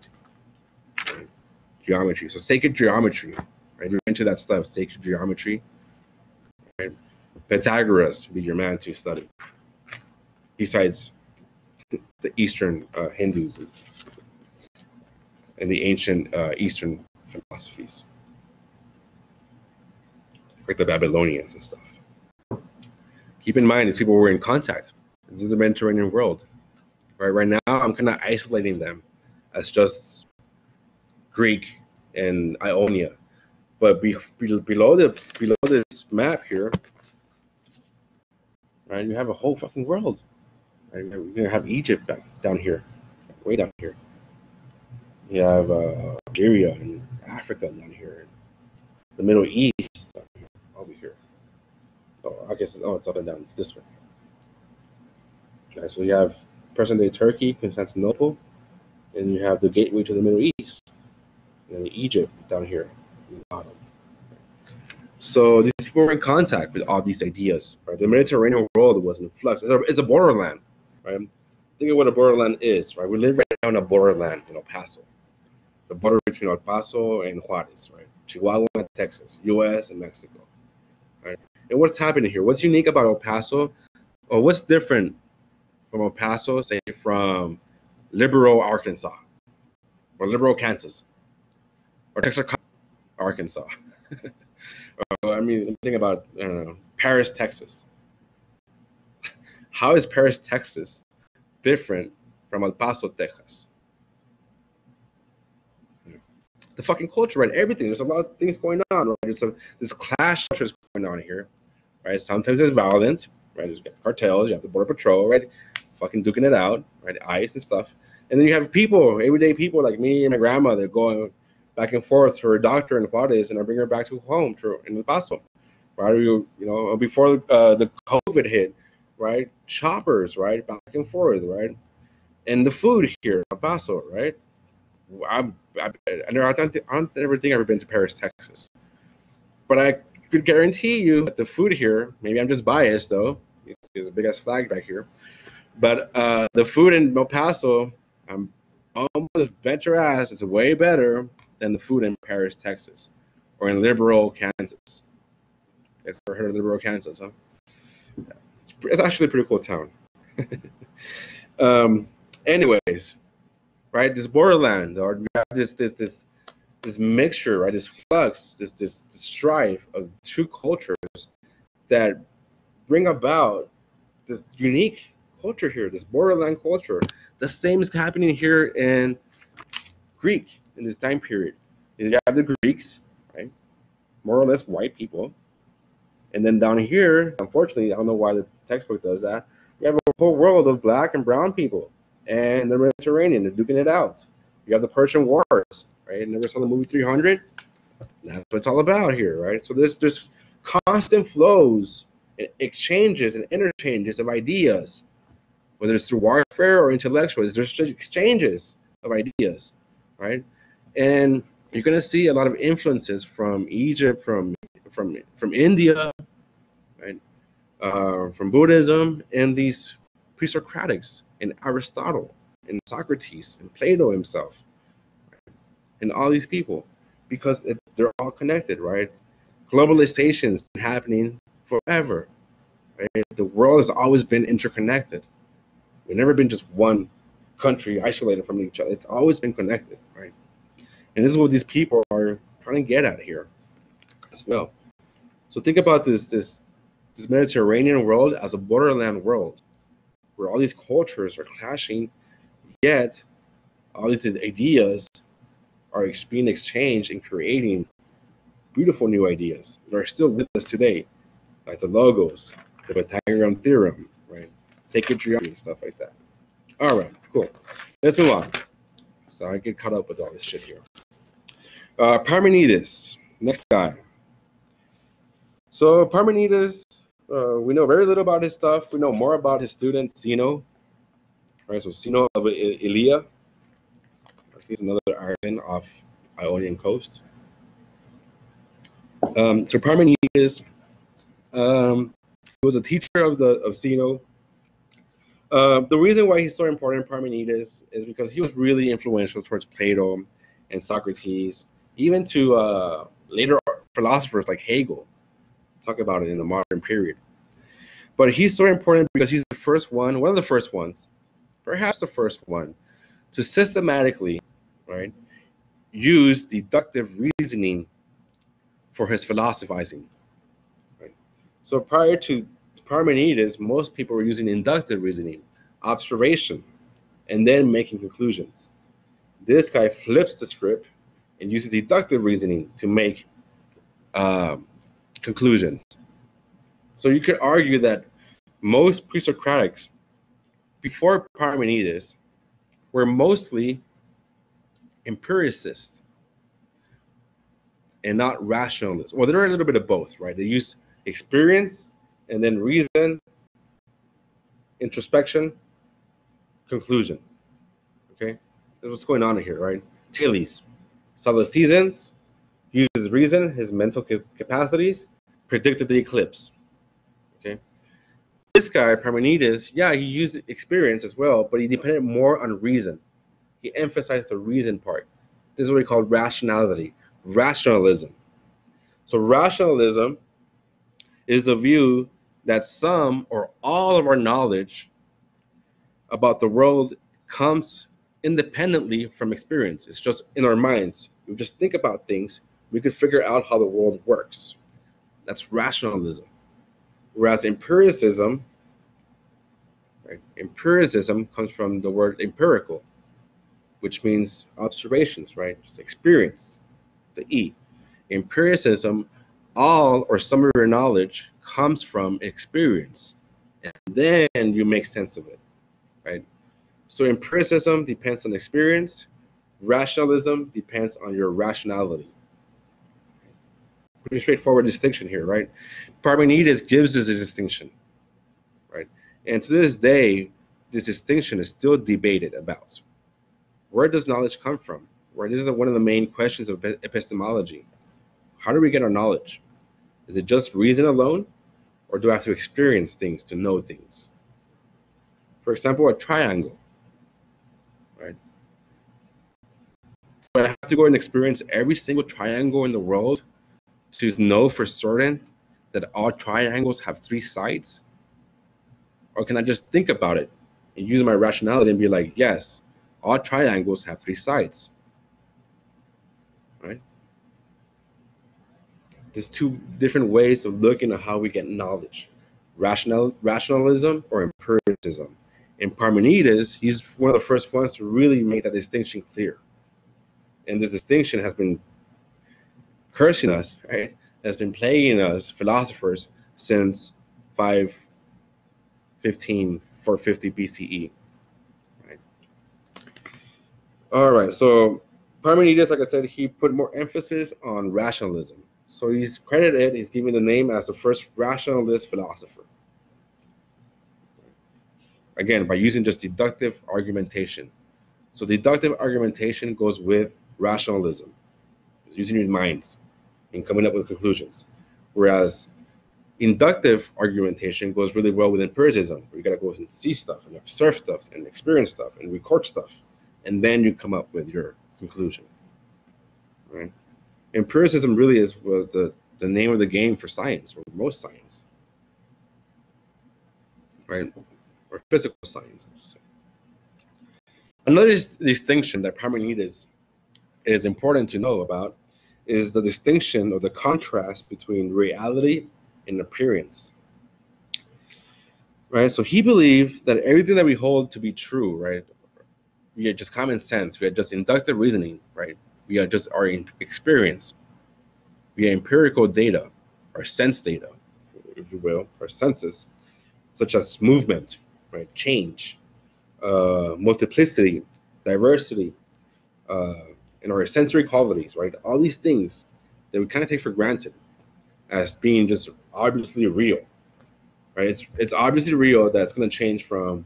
Geometry. So sacred geometry, right? You're into that stuff, sacred geometry. Right? Pythagoras would be your man to study. Besides the Eastern uh, Hindus and the ancient uh, Eastern philosophies, like the Babylonians and stuff. Keep in mind, these people were in contact. This is the Mediterranean world. Right, right now, I'm kind of isolating them as just Greek and Ionia. But be, be, below the below this map here, right, you have a whole fucking world. Right? We're gonna have Egypt back down here, way down here. You have uh, Algeria and Africa down here, and the Middle East down here, over here. Oh, I guess oh, it's up and down. It's this way. Okay, so you have present-day Turkey, Constantinople, and you have the gateway to the Middle East, and Egypt down here in the bottom. So these people were in contact with all these ideas. Right? The Mediterranean world was in flux. It's a, it's a borderland right? Think of what a borderland is, right? We live right now in a borderland in El Paso, the border between El Paso and Juarez, right? Chihuahua, Texas, U.S. and Mexico, right? And what's happening here? What's unique about El Paso, or what's different from El Paso, say from liberal Arkansas, or liberal Kansas, or Texarkana, Arkansas? Uh, I mean, think about I don't know, Paris, Texas, how is Paris, Texas different from El Paso, Texas? The fucking culture, right? Everything. There's a lot of things going on, right? There's a, this clash is going on here, right? Sometimes it's violent, right? There's cartels, you have the border patrol, right? Fucking duking it out, right? ICE and stuff. And then you have people, everyday people like me and my grandma, they're going back and forth for a doctor in Juarez, and I bring her back to home to in El Paso. Right? You, you know, before uh, the COVID hit, right? Shoppers, right? Back and forth, right? And the food here, El Paso, right? I'm, I, I, don't, I don't ever think I've ever been to Paris, Texas. But I could guarantee you that the food here, maybe I'm just biased though, there's a big ass flag back here. But uh, the food in El Paso, I'm almost bet your ass it's way better than the food in Paris, Texas, or in Liberal, Kansas. Guys ever heard of Liberal, Kansas, huh? It's, it's actually a pretty cool town. um, anyways, right? This borderland, or this this this this mixture, right? This flux, this this, this strife of two cultures that bring about this unique culture here, this borderland culture. The same is happening here in Greek in this time period. You have the Greeks, right? More or less white people. And then down here, unfortunately, I don't know why the textbook does that. You have a whole world of black and brown people and the Mediterranean, they're duking it out. You have the Persian Wars, right? Never saw the movie 300? That's what it's all about here, right? So there's there's constant flows and exchanges and interchanges of ideas, whether it's through warfare or intellectual. There's just exchanges of ideas, right? And you're going to see a lot of influences from Egypt, from from from India, right, uh, from Buddhism, and these pre-Socratics and Aristotle and Socrates and Plato himself, right? and all these people, because it, they're all connected, right? Globalization has been happening forever. Right? The world has always been interconnected. We've never been just one country isolated from each other. It's always been connected, right? And this is what these people are trying to get at here as well. So think about this this this Mediterranean world as a borderland world where all these cultures are clashing, yet all these ideas are being exchanged and creating beautiful new ideas that are still with us today, like the logos, the Pythagorean theorem? Sacred geometry and stuff like that. All right, cool. Let's move on. So I get caught up with all this shit here. Uh, Parmenides, next guy. So Parmenides, uh, we know very little about his stuff. We know more about his student Zeno. All right, so Zeno of Elea. He's another island off Ionian coast. Um, so Parmenides, um, was a teacher of the of Zeno. Uh, the reason why he's so important, in Parmenides, is because he was really influential towards Plato and Socrates even to uh, later philosophers like Hegel talk about it in the modern period. But he's so important because he's the first one, one of the first ones, perhaps the first one, to systematically, right, use deductive reasoning for his philosophizing. Right? So prior to Parmenides, most people were using inductive reasoning, observation, and then making conclusions. This guy flips the script and uses deductive reasoning to make uh, conclusions. So you could argue that most pre-Socratics before Parmenides were mostly empiricists and not rationalists. Well, they're a little bit of both, right? They use experience and then reason, introspection, conclusion. Okay, that's what's going on here, right? Thales, saw the seasons, used his reason, his mental capacities, predicted the eclipse. Okay. This guy, Parmenides, yeah, he used experience as well, but he depended more on reason. He emphasized the reason part. This is what he called rationality, rationalism. So rationalism is the view that some or all of our knowledge about the world comes independently from experience. It's just in our minds. We just think about things, we could figure out how the world works. That's rationalism. Whereas empiricism, right, empiricism comes from the word empirical, which means observations, right? Just experience, the E. Empiricism, all or some of your knowledge comes from experience. And then you make sense of it, right? So empiricism depends on experience. Rationalism depends on your rationality. Pretty straightforward distinction here, right? Parmenides gives us a distinction, right? And to this day, this distinction is still debated about. Where does knowledge come from? Where this is one of the main questions of epistemology. How do we get our knowledge? Is it just reason alone, or do I have to experience things to know things? For example, a triangle right? But I have to go and experience every single triangle in the world to know for certain that all triangles have three sides? Or can I just think about it and use my rationality and be like, yes, all triangles have three sides. Right? There's two different ways of looking at how we get knowledge. Rational, rationalism or empiricism. and Parmenides, he's one of the first ones to really make that distinction clear. And this distinction has been cursing us, right? Has been plaguing us, philosophers, since 515, 450 BCE. All right, so Parmenides, like I said, he put more emphasis on rationalism. So he's credited, he's given the name as the first rationalist philosopher. Again, by using just deductive argumentation. So deductive argumentation goes with rationalism, using your minds and coming up with conclusions. Whereas inductive argumentation goes really well with empiricism, where you gotta go and see stuff and observe stuff and experience stuff and record stuff, and then you come up with your conclusion. Right? Empiricism really is the the name of the game for science, or most science, right? Or physical science. Another distinction that Parmenides is important to know about is the distinction or the contrast between reality and appearance. Right? So he believed that everything that we hold to be true, right? We are just common sense, we are just inductive reasoning, right? We are just our experience. We are empirical data, our sense data, if you will, our senses, such as movement, right? Change, uh, multiplicity, diversity, uh, and our sensory qualities, right? All these things that we kind of take for granted as being just obviously real, right? It's it's obviously real that it's going to change from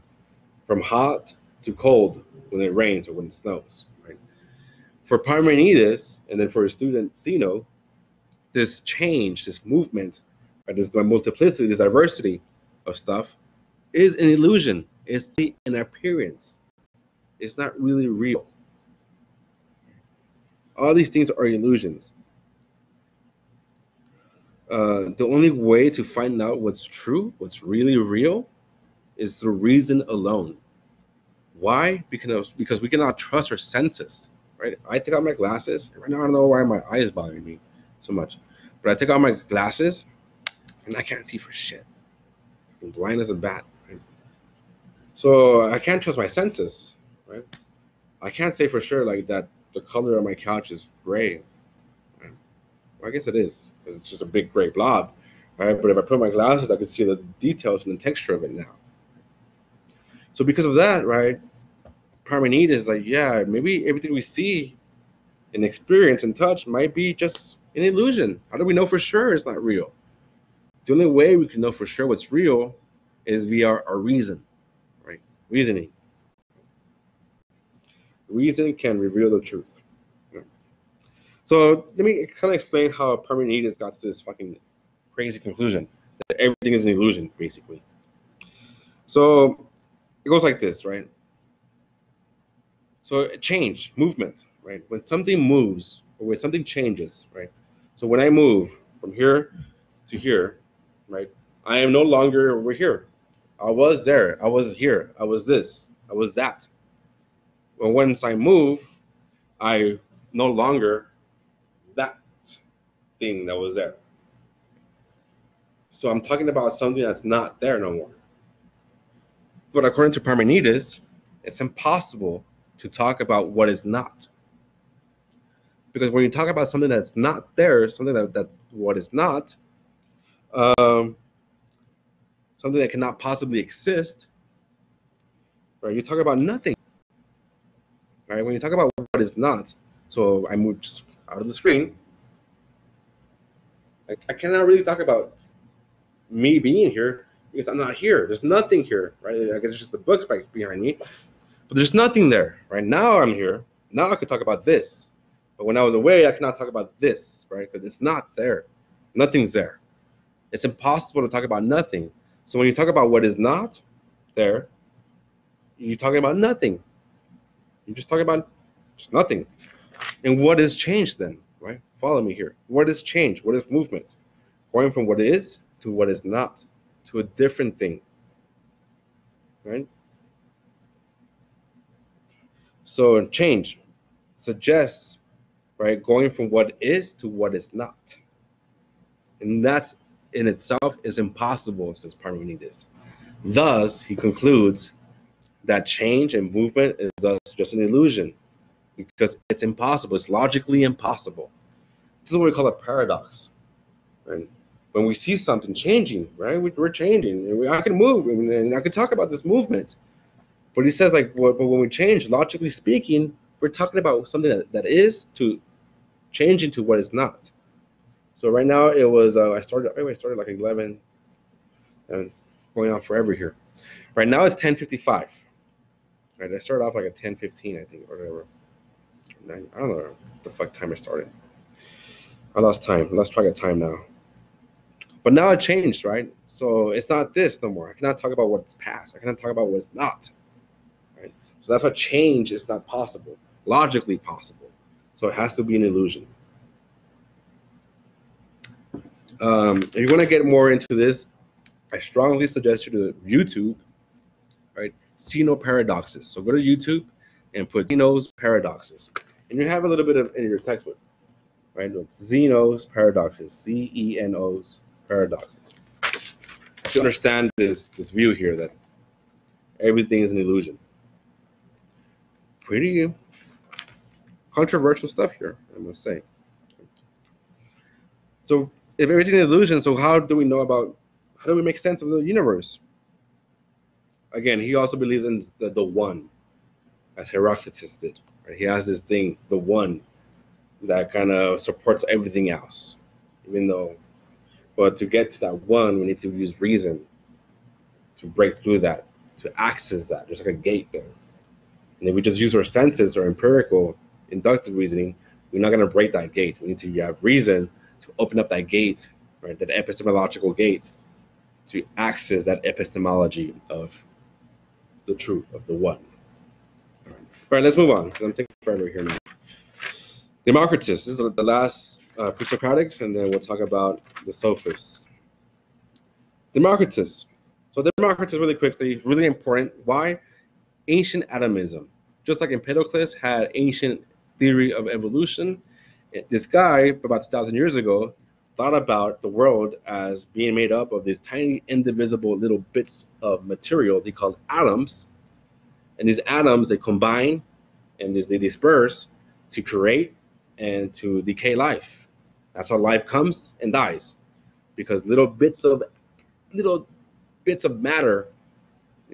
from hot to cold when it rains or when it snows? For Parmenides and then for his student Zeno, this change, this movement, this multiplicity, this diversity of stuff is an illusion. It's an appearance. It's not really real. All these things are illusions. Uh, the only way to find out what's true, what's really real, is through reason alone. Why? Because because we cannot trust our senses. Right? I take out my glasses. Right now, I don't know why my eye is bothering me so much, but I take out my glasses, and I can't see for shit. I'm blind as a bat. Right? So I can't trust my senses. Right? I can't say for sure like that the color of my couch is gray. Well, I guess it is because it's just a big gray blob, right? But if I put my glasses, I could see the details and the texture of it now. So because of that, right, Parmenides is like, yeah, maybe everything we see and experience and touch might be just an illusion. How do we know for sure it's not real? The only way we can know for sure what's real is via our reason, right? Reasoning reason can reveal the truth. So let me kind of explain how Parmenides got to this fucking crazy conclusion that everything is an illusion, basically. So it goes like this, right? So change, movement, right? When something moves or when something changes, right? So when I move from here to here, right? I am no longer over here. I was there. I was here. I was this. I was that. But once I move, I no longer that thing that was there. So I'm talking about something that's not there no more. But according to Parmenides, it's impossible to talk about what is not. Because when you talk about something that's not there, something that, that what is not, um, something that cannot possibly exist, right? You talk about nothing. Right? When you talk about what is not, so I moved out of the screen. I, I cannot really talk about me being here because I'm not here. There's nothing here, right? I guess it's just the books behind me, but there's nothing there, right? Now I'm here. Now I could talk about this, but when I was away, I cannot talk about this, right? Because it's not there. Nothing's there. It's impossible to talk about nothing. So when you talk about what is not there, you're talking about nothing. You're just talking about just nothing. And what has changed then, right? Follow me here. What has changed? What is movement? Going from what is to what is not, to a different thing, right? So change suggests, right, going from what is to what is not. And that's in itself is impossible, says Parmenides. Thus, he concludes that change and movement is thus just an illusion because it's impossible. It's logically impossible. This is what we call a paradox. And when we see something changing, right, we, are changing, and I can move, and I can talk about this movement. But he says, like, but when we change, logically speaking, we're talking about something that, that is to change into what is not. So right now it was uh, I started I started like 11 and going on forever here. Right now it's 10:55. Right, I started off like at 10:15 I think or whatever. I don't know the fuck time I started. I lost time. Let's try to time now. But now it changed, right? So it's not this no more. I cannot talk about what's past. I cannot talk about what's not. So that's why change is not possible, logically possible. So it has to be an illusion. Um, if you want to get more into this, I strongly suggest you to YouTube, right? Zeno paradoxes. So go to YouTube and put Zeno's paradoxes, and you have a little bit of in your textbook, right? Zeno's paradoxes, Z E N O's paradoxes. To understand this this view here that everything is an illusion. Pretty controversial stuff here, I must say. So if everything is illusion, so how do we know about how do we make sense of the universe? Again, he also believes in the, the one, as Heraclitus did. Right? He has this thing, the one, that kind of supports everything else. Even though, but to get to that one, we need to use reason to break through that, to access that. There's like a gate there. And if we just use our senses or empirical, inductive reasoning, we're not going to break that gate. We need to have reason to open up that gate, right, that epistemological gate, to access that epistemology of the truth, of the one. All right, let's move on, I'm taking forever here now. Democritus, this is the last uh, pre-Socratics, and then we'll talk about the sophists. Democritus. So Democritus, really quickly, really important. Why? Ancient atomism. Just like Empedocles had ancient theory of evolution, this guy about 2,000 years ago thought about the world as being made up of these tiny indivisible little bits of material they called atoms. And these atoms, they combine and they disperse to create and to decay life. That's how life comes and dies. Because little bits of little bits of matter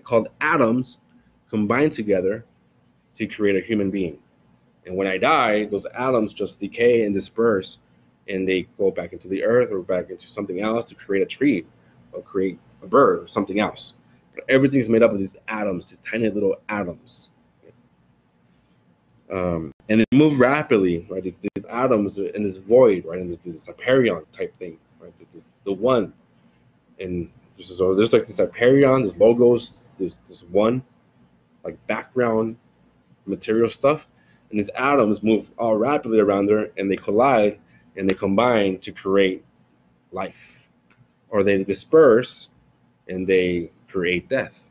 called atoms combine together to create a human being. And when I die, those atoms just decay and disperse, and they go back into the earth or back into something else to create a tree or create a bird or something else. But everything's made up of these atoms, these tiny little atoms. Um, and it moves rapidly, right? These, these, atoms in this void, right? And this, this apeiron type thing, right? This, this the one. And so there's like this apeiron, this logos, this this one, like background material stuff. And these atoms move all rapidly around there and they collide and they combine to create life. Or they disperse and they create death.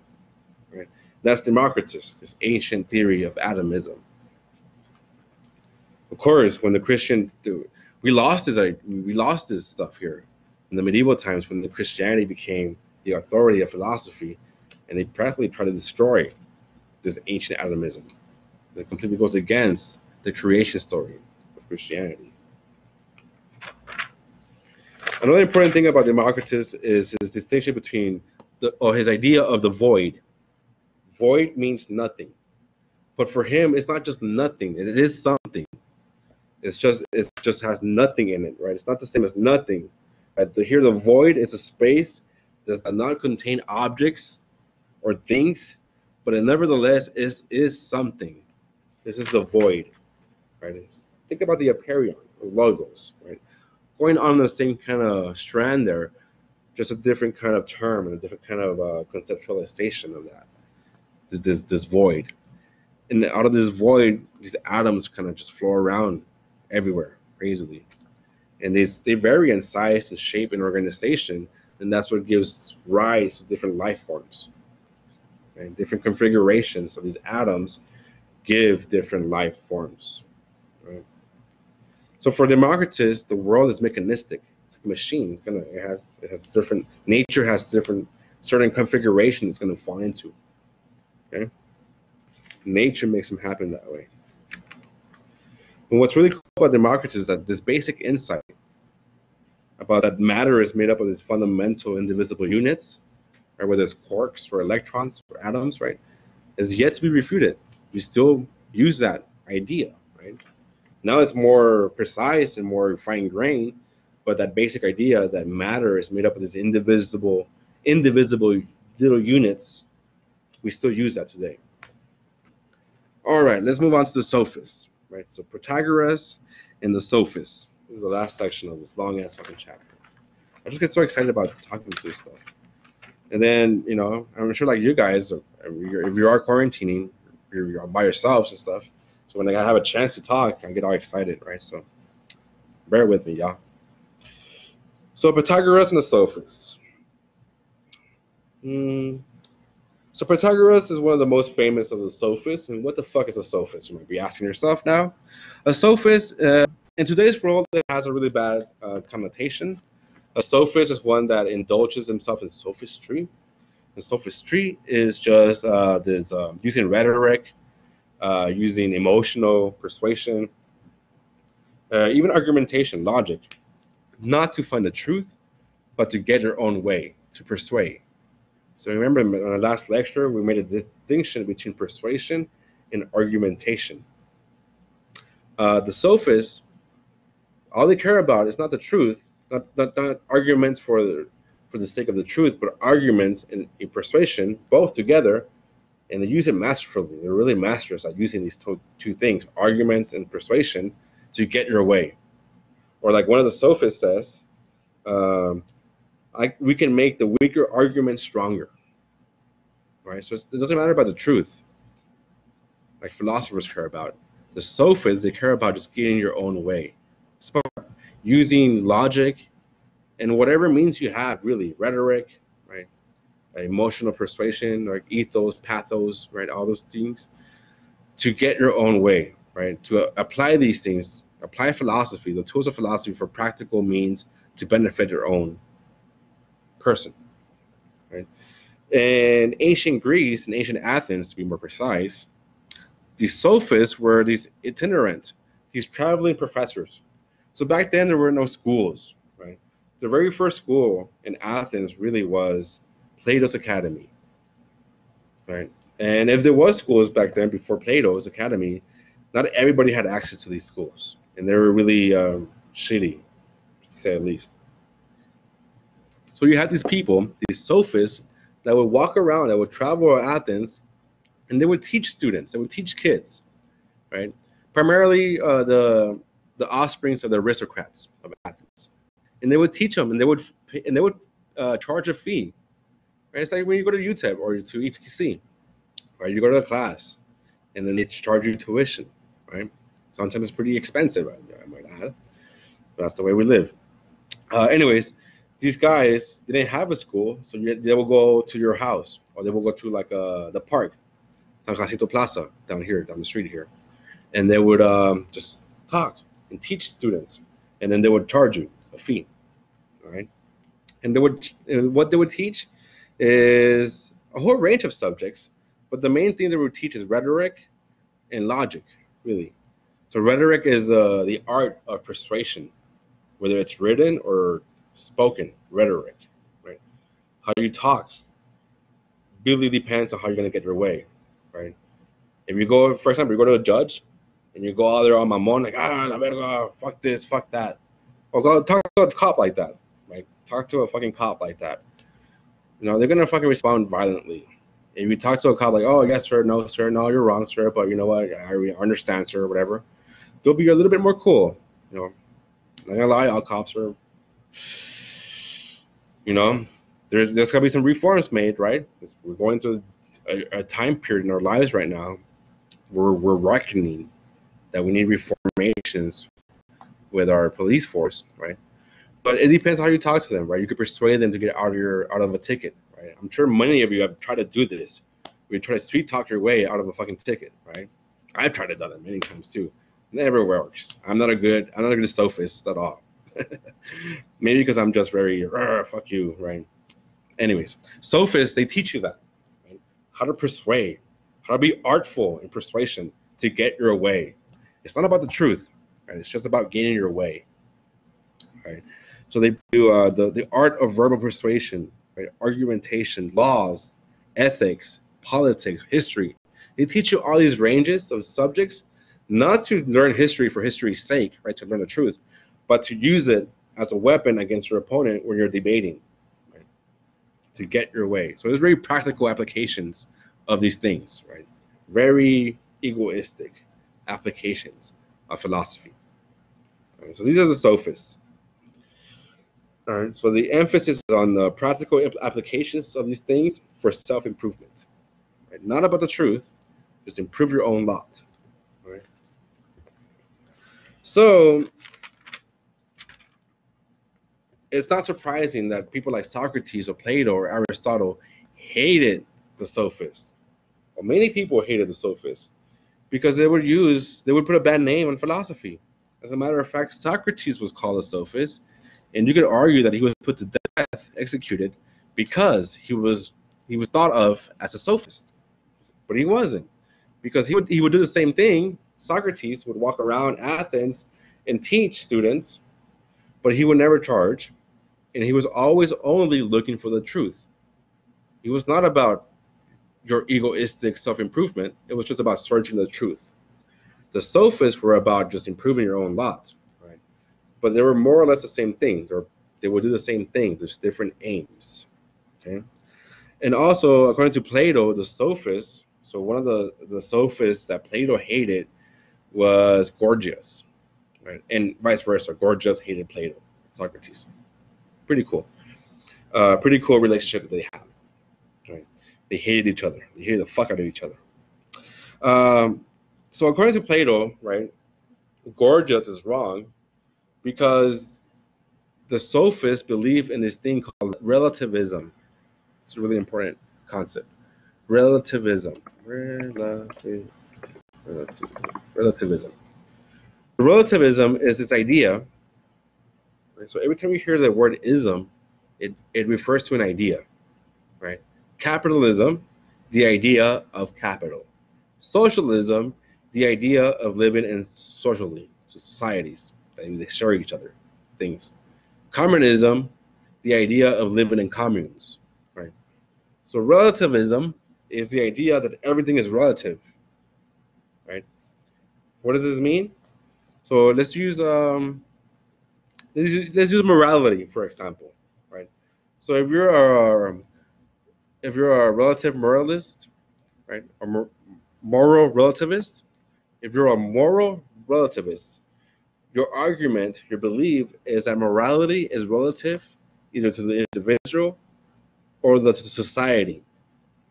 Right? That's democritus this ancient theory of atomism. Of course when the christian we lost this we lost this stuff here. In the medieval times when the christianity became the authority of philosophy and they practically tried to destroy this ancient atomism it completely goes against the creation story of Christianity. Another important thing about Democritus is his distinction between the, or his idea of the void. Void means nothing. But for him, it's not just nothing, it is something. It's just it just has nothing in it, right? It's not the same as nothing. Right? Here the void is a space that does not contain objects or things, but it nevertheless is is something. This is the void, right? Think about the apeiron logos, right? Going on the same kind of strand there, just a different kind of term and a different kind of uh, conceptualization of that. This, this this void, and out of this void, these atoms kind of just flow around everywhere crazily, and they they vary in size and shape and organization, and that's what gives rise to different life forms, different configurations of these atoms give different life forms. Right? So for Democritus, the world is mechanistic. It's a machine. It's gonna, it has it has different nature has different certain configuration it's gonna fall into. Okay? Nature makes them happen that way. And what's really cool about Democritus is that this basic insight about that matter is made up of these fundamental indivisible units, right, whether it's quarks or electrons or atoms, right, is yet to be refuted. We still use that idea, right? Now it's more precise and more fine grained, but that basic idea that matter is made up of these indivisible, indivisible little units, we still use that today. All right, let's move on to the sophists, right? So Protagoras and the sophists. This is the last section of this long ass fucking chapter. I just get so excited about talking to this stuff. And then, you know, I'm sure like you guys, if you are quarantining, you're, by yourselves and stuff. So when I have a chance to talk, I get all excited, right? So bear with me, y'all. So Protagoras and the Sophists. Hmm. So Protagoras is one of the most famous of the Sophists. And what the fuck is a Sophist? You might be asking yourself now. A Sophist, uh, in today's world, it has a really bad uh, connotation. A sophist is one that indulges himself in sophistry. And sophistry is just uh, this uh, using rhetoric, uh, using emotional persuasion, uh, even argumentation, logic, not to find the truth, but to get your own way, to persuade. So remember in our last lecture, we made a distinction between persuasion and argumentation. Uh, the sophists all they care about is not the truth, not, not, not arguments for the, for the sake of the truth, but arguments and, persuasion, both together, and they use it masterfully. They're really masters at using these two, two things, arguments and persuasion, to get your way. Or like one of the sophists says, um, I, we can make the weaker argument stronger. Right? So it doesn't matter about the truth, like philosophers care about. The sophists, they care about just getting your own way using logic and whatever means you have, really, rhetoric, right? Emotional persuasion, like ethos, pathos, right? All those things to get your own way, right? To uh, apply these things, apply philosophy, the tools of philosophy for practical means to benefit your own person, right? In ancient Greece and ancient Athens, to be more precise, the sophists were these itinerant, these traveling professors so back then there were no schools, right? The very first school in Athens really was Plato's Academy, right? And if there was schools back then before Plato's Academy, not everybody had access to these schools, and they were really um, shitty, to say at least. So you had these people, these sophists, that would walk around, that would travel Athens, and they would teach students, they would teach kids, right? Primarily, uh, the the offsprings of the aristocrats of Athens, and they would teach them, and they would and they would uh, charge a fee. Right? It's like when you go to UTEP or to EPCC, right? You go to a class, and then they charge you tuition, right? Sometimes it's pretty expensive, I, might add. But that's the way we live. Uh, anyways, these guys they didn't have a school, so they will go to your house, or they will go to like uh, the park, San Jacinto Plaza, down here, down the street here, and they would um, just talk and teach students, and then they would charge you a fee. All right, and they would what they would teach is a whole range of subjects, but the main thing they would teach is rhetoric and logic, really. So rhetoric is uh, the art of persuasion, whether it's written or spoken rhetoric, right? How you talk really depends on how you're gonna get your way, right? If you go, for example, you go to a judge and you go out there on my mon like ah la verga, fuck this, fuck that, or go talk to a cop like that, right? Talk to a fucking cop like that. You know they're gonna fucking respond violently. If you talk to a cop like, oh yes sir, no sir, no you're wrong sir, but you know what, I understand sir, whatever, they'll be a little bit more cool. You know, not gonna lie, all cops are. You know, there's there's gotta be some reforms made, right? We're going through a, a time period in our lives right now. We're we're reckoning that we need reformations with our police force, right? But it depends how you talk to them, right? You could persuade them to get out of your out of a ticket, right? I'm sure many of you have tried to do this. We try to sweet talk your way out of a fucking ticket, right? I've tried to do that many times too. Never works. I'm not a good. I'm not a good sophist at all. Maybe because I'm just very fuck you, right? Anyways, sophists they teach you that right? how to persuade, how to be artful in persuasion to get your way. It's not about the truth, right? It's just about gaining your way, right? So they do uh, the the art of verbal persuasion, right? Argumentation, laws, ethics, politics, history. They teach you all these ranges of subjects, not to learn history for history's sake, right? To learn the truth, but to use it as a weapon against your opponent when you're debating, right? To get your way. So there's very practical applications of these things, right? Very egoistic applications of philosophy. Right? So these are the sophists. All right, so the emphasis is on the practical applications of these things for self-improvement. Right? Not about the truth, just improve your own lot. Right? So it's not surprising that people like Socrates or Plato or Aristotle hated the sophists. Well, many people hated the sophists because they would use, they would put a bad name on philosophy. As a matter of fact, Socrates was called a sophist and you could argue that he was put to death, executed, because he was he was thought of as a sophist, but he wasn't, because he would he would do the same thing. Socrates would walk around Athens and teach students, but he would never charge, and he was always only looking for the truth. He was not about your egoistic self-improvement. It was just about searching the truth. The sophists were about just improving your own lot right? but they were more or less the same thing. Or they would do the same thing, just different aims. Okay, and also according to Plato, the sophists. So one of the the sophists that Plato hated was Gorgias, right? And vice versa. Gorgias hated Plato, Socrates. Pretty cool. Uh, pretty cool relationship that they had. They hated each other. They hated the fuck out of each other. Um, so according to Plato, right, Gorgias is wrong because the sophists believe in this thing called relativism. It's a really important concept. Relativism. Relativ- relativism. Relativism is this idea. Right? So every time you hear the word ism, it, it refers to an idea, right? Capitalism, the idea of capital. Socialism, the idea of living in socially, societies. They share each other things. Communism, the idea of living in communes, right? So relativism is the idea that everything is relative, right? What does this mean? So let's use um, let's use, let's use morality for example, right? So if you're a if you're a relative moralist, right, a moral relativist, if you're a moral relativist, your argument, your belief is that morality is relative either to the individual or the society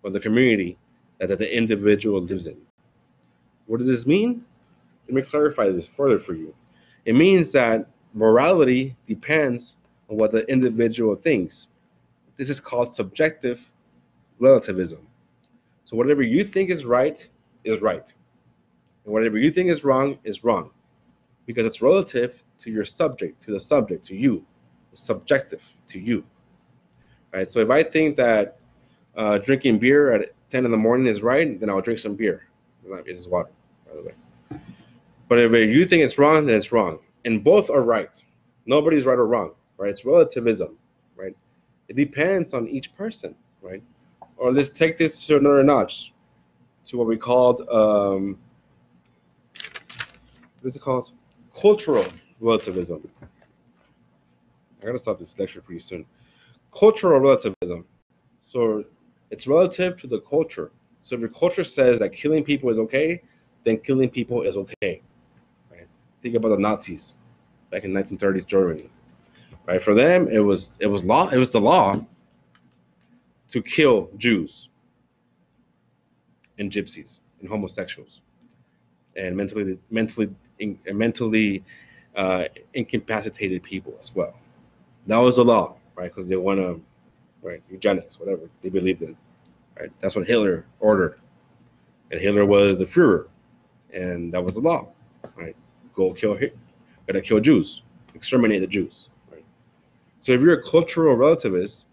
or the community that, that the individual lives in. What does this mean? Let me clarify this further for you. It means that morality depends on what the individual thinks. This is called subjective relativism. So whatever you think is right is right. And whatever you think is wrong is wrong because it's relative to your subject, to the subject, to you. It's subjective to you. Right? So if I think that uh, drinking beer at 10 in the morning is right, then I'll drink some beer. It's not water, by the way. But if you think it's wrong, then it's wrong. And both are right. Nobody's right or wrong, right? It's relativism, right? It depends on each person, right? Or let's take this to another notch, to what we called, um, what is it called? cultural relativism. I gotta stop this lecture pretty soon. Cultural relativism. So it's relative to the culture. So if your culture says that killing people is okay, then killing people is okay. Right? Think about the Nazis back in 1930s Germany. Right? For them, it was it was law. It was the law to kill Jews and gypsies and homosexuals and mentally mentally in, mentally uh, incapacitated people as well. That was the law, right? Because they want to, right, eugenics, whatever they believed in, right? That's what Hitler ordered, and Hitler was the Führer, and that was the law, right? Go kill, gotta kill Jews, exterminate the Jews, right? So if you're a cultural relativist,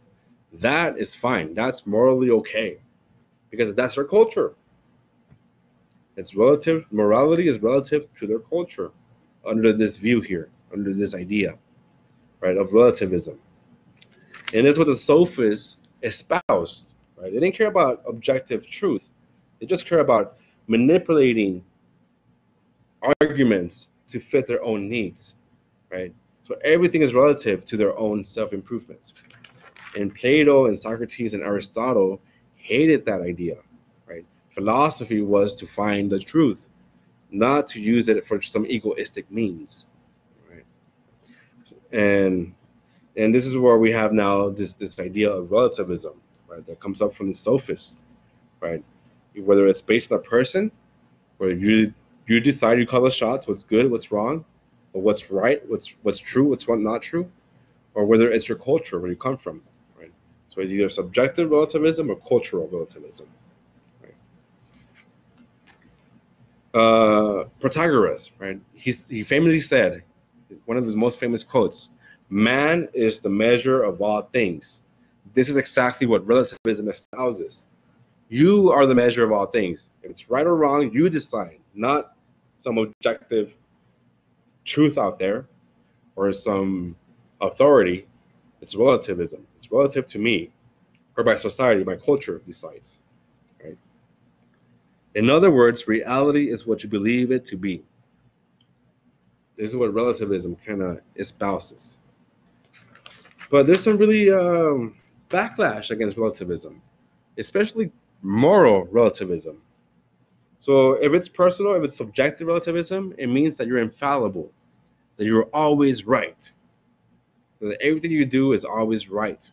that is fine. That's morally okay, because that's their culture. It's relative. Morality is relative to their culture, under this view here, under this idea, right, of relativism. And that's what the sophists espoused, right? They didn't care about objective truth. They just care about manipulating arguments to fit their own needs, right? So everything is relative to their own self-improvement. And Plato and Socrates and Aristotle hated that idea, right? Philosophy was to find the truth, not to use it for some egoistic means, right? And and this is where we have now this this idea of relativism, right? That comes up from the sophists, right? Whether it's based on a person, where you you decide you call the shots, what's good, what's wrong, or what's right, what's what's true, what's what not true, or whether it's your culture, where you come from? So it's either subjective relativism or cultural relativism. Right? Uh, Protagoras, right? He's, he famously said, one of his most famous quotes, Man is the measure of all things. This is exactly what relativism espouses. You are the measure of all things. If it's right or wrong, you decide, not some objective truth out there or some authority. It's relativism. It's relative to me, or by society, by culture decides. Right? In other words, reality is what you believe it to be. This is what relativism kind of espouses. But there's some really um, backlash against relativism, especially moral relativism. So if it's personal, if it's subjective relativism, it means that you're infallible, that you're always right, that everything you do is always right.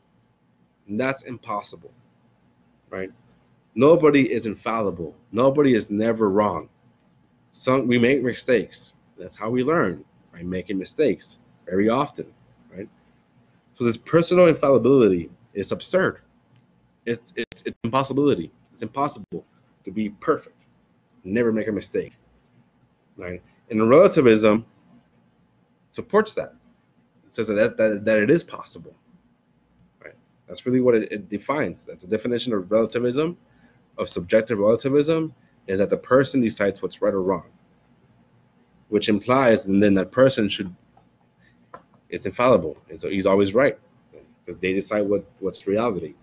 And that's impossible, right? Nobody is infallible. Nobody is never wrong. Some we make mistakes. That's how we learn by making mistakes very often. Right? So this personal infallibility is absurd. It's it's it's impossibility. It's impossible to be perfect, never make a mistake. Right? And relativism supports that. Says that that, that it is possible. Right? That's really what it, it defines. That's the definition of relativism, of subjective relativism, is that the person decides what's right or wrong. Which implies and then that person should it's infallible. And so he's always right because they decide what, what's reality,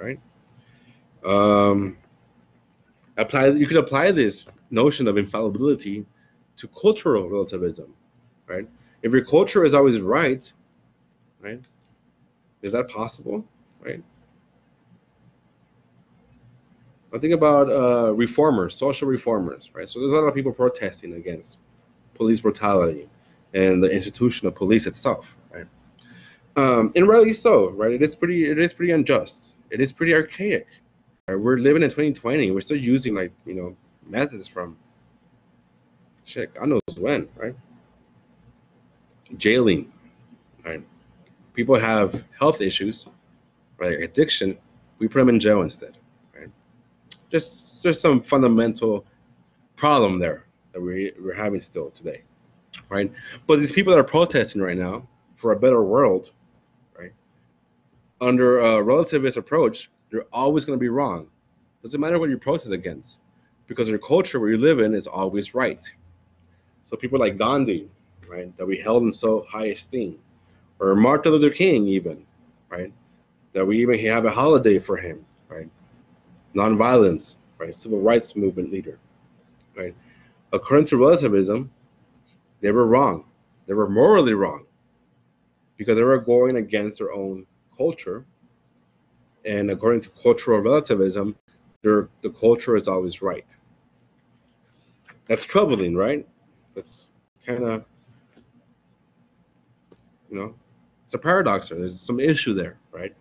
right? Um, apply you could apply this notion of infallibility to cultural relativism, right? If your culture is always right, right? Is that possible, right? I think about uh, reformers, social reformers, right? So there's a lot of people protesting against police brutality, and the institution of police itself, right? Um, and rightly so, right? It is pretty, it is pretty unjust. It is pretty archaic. Right? We're living in 2020. We're still using like you know methods from shit. God knows when, right? Jailing, right? People have health issues, right? Addiction. We put them in jail instead, right? Just just some fundamental problem there that we, we're having still today right? But these people that are protesting right now for a better world, right? Under a relativist approach, you're always going to be wrong. Doesn't matter what you protest against, because your culture where you live in is always right. So people like Gandhi, right, that we held in so high esteem, or Martin Luther King, even, right, that we even have a holiday for him, right? Nonviolence, right? Civil rights movement leader, right? According to relativism, they were wrong. They were morally wrong because they were going against their own culture. And according to cultural relativism, the culture is always right. That's troubling, right? That's kind of, you know, it's a paradox there. There's some issue there, right?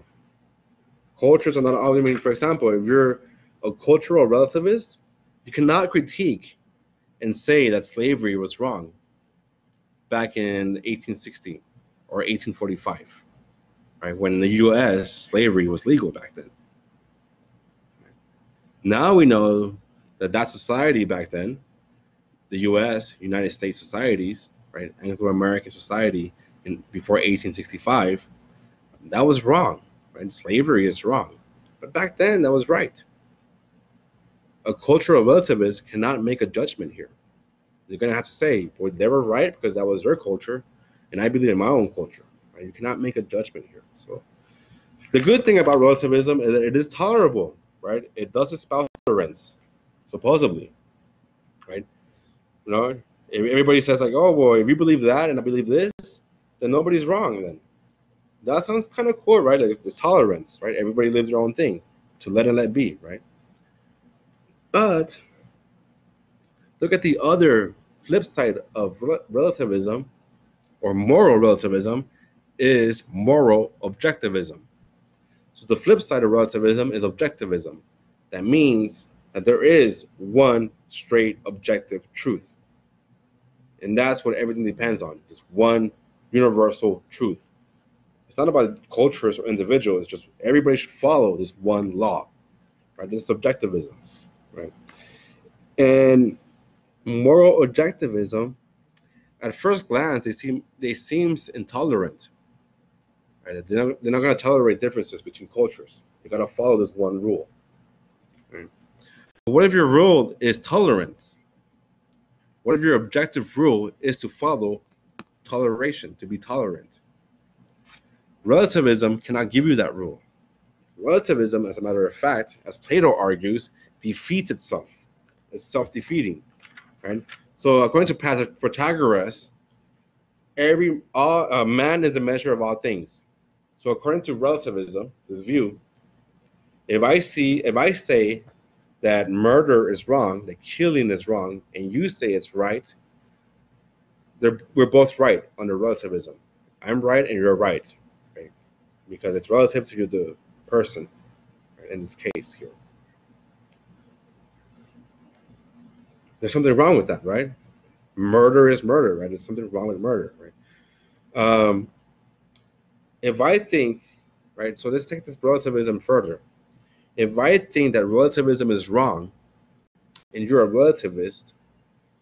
Cultures are not I mean, for example, if you're a cultural relativist, you cannot critique and say that slavery was wrong back in 1860 or 1845, right? When in the U.S. slavery was legal back then. Now we know that that society back then the U.S. United States societies, right, Anglo-American society in before 1865, that was wrong. Right, slavery is wrong, but back then that was right. A cultural relativist cannot make a judgment here. They're gonna have to say, well, they were right because that was their culture, and I believe in my own culture. Right? You cannot make a judgment here. So the good thing about relativism is that it is tolerable, right? It does espouse tolerance, supposedly, right? You know, everybody says like, oh well, if you believe that and I believe this, then nobody's wrong. Then that sounds kind of cool, right? Like it's, it's tolerance, right? Everybody lives their own thing, to let and let be, right? But look at the other flip side of relativism or moral relativism is moral objectivism. So the flip side of relativism is objectivism. That means that there is one straight objective truth. And that's what everything depends on. This one universal truth. It's not about cultures or individuals, it's just everybody should follow this one law. Right? This is subjectivism. Right? And moral objectivism, at first glance, they seem they seems intolerant. Right? They're not, they're not going to tolerate differences between cultures. You got to follow this one rule. Right? But what if your rule is tolerance? What if your objective rule is to follow toleration, to be tolerant? Relativism cannot give you that rule. Relativism, as a matter of fact, as Plato argues, defeats itself. It's self-defeating. Right? So according to Protagoras, every all uh, man is a measure of all things. So according to relativism, this view, if I see, if I say that murder is wrong, that killing is wrong, and you say it's right, we're both right under relativism. I'm right and you're right, right? Because it's relative to the person, right, in this case here. There's something wrong with that, right? Murder is murder, right? There's something wrong with murder, right? Um, if I think, right, so let's take this relativism further. If I think that relativism is wrong and you're a relativist,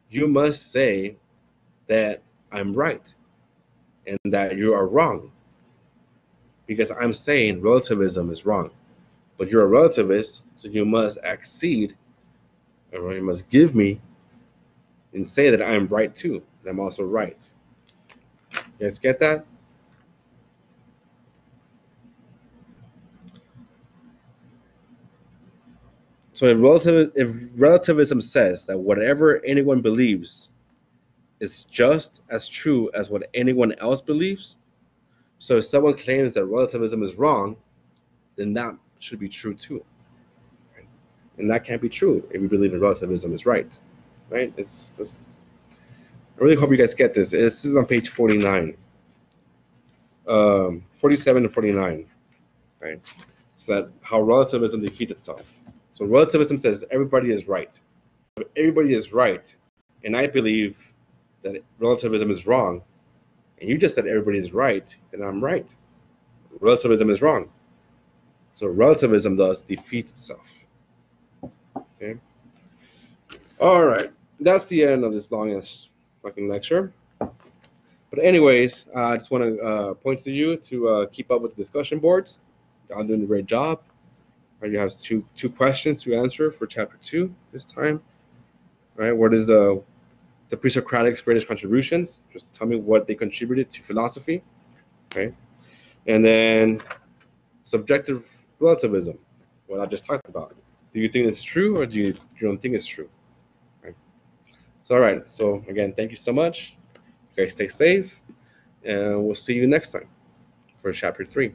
you must say that I'm right and that you are wrong. Because I'm saying relativism is wrong. But you're a relativist, so you must accede or you must give me and say that I'm right too. And I'm also right. You guys get that? So if, if relativism says that whatever anyone believes is just as true as what anyone else believes, so if someone claims that relativism is wrong, then that should be true too. Right? And that can't be true if you believe in relativism is right. Right? It's, it's I really hope you guys get this. This is on page 49. Um, 47 to 49. Right? So that how relativism defeats itself. So relativism says everybody is right. If everybody is right, and I believe that relativism is wrong, and you just said everybody is right, then I'm right. Relativism is wrong. So relativism does defeat itself. Okay. All right. That's the end of this longest fucking lecture. But anyways, uh, I just want to uh, point to you to uh, keep up with the discussion boards. Y'all doing a great job. Right, you have two two questions to answer for chapter two this time. Right, what is the the pre-Socratic's greatest contributions? Just tell me what they contributed to philosophy. Okay, and then subjective relativism, what I just talked about. Do you think it's true or do you, you don't think it's true? Right. So all right. So again, thank you so much. You guys stay safe, and we'll see you next time for chapter three.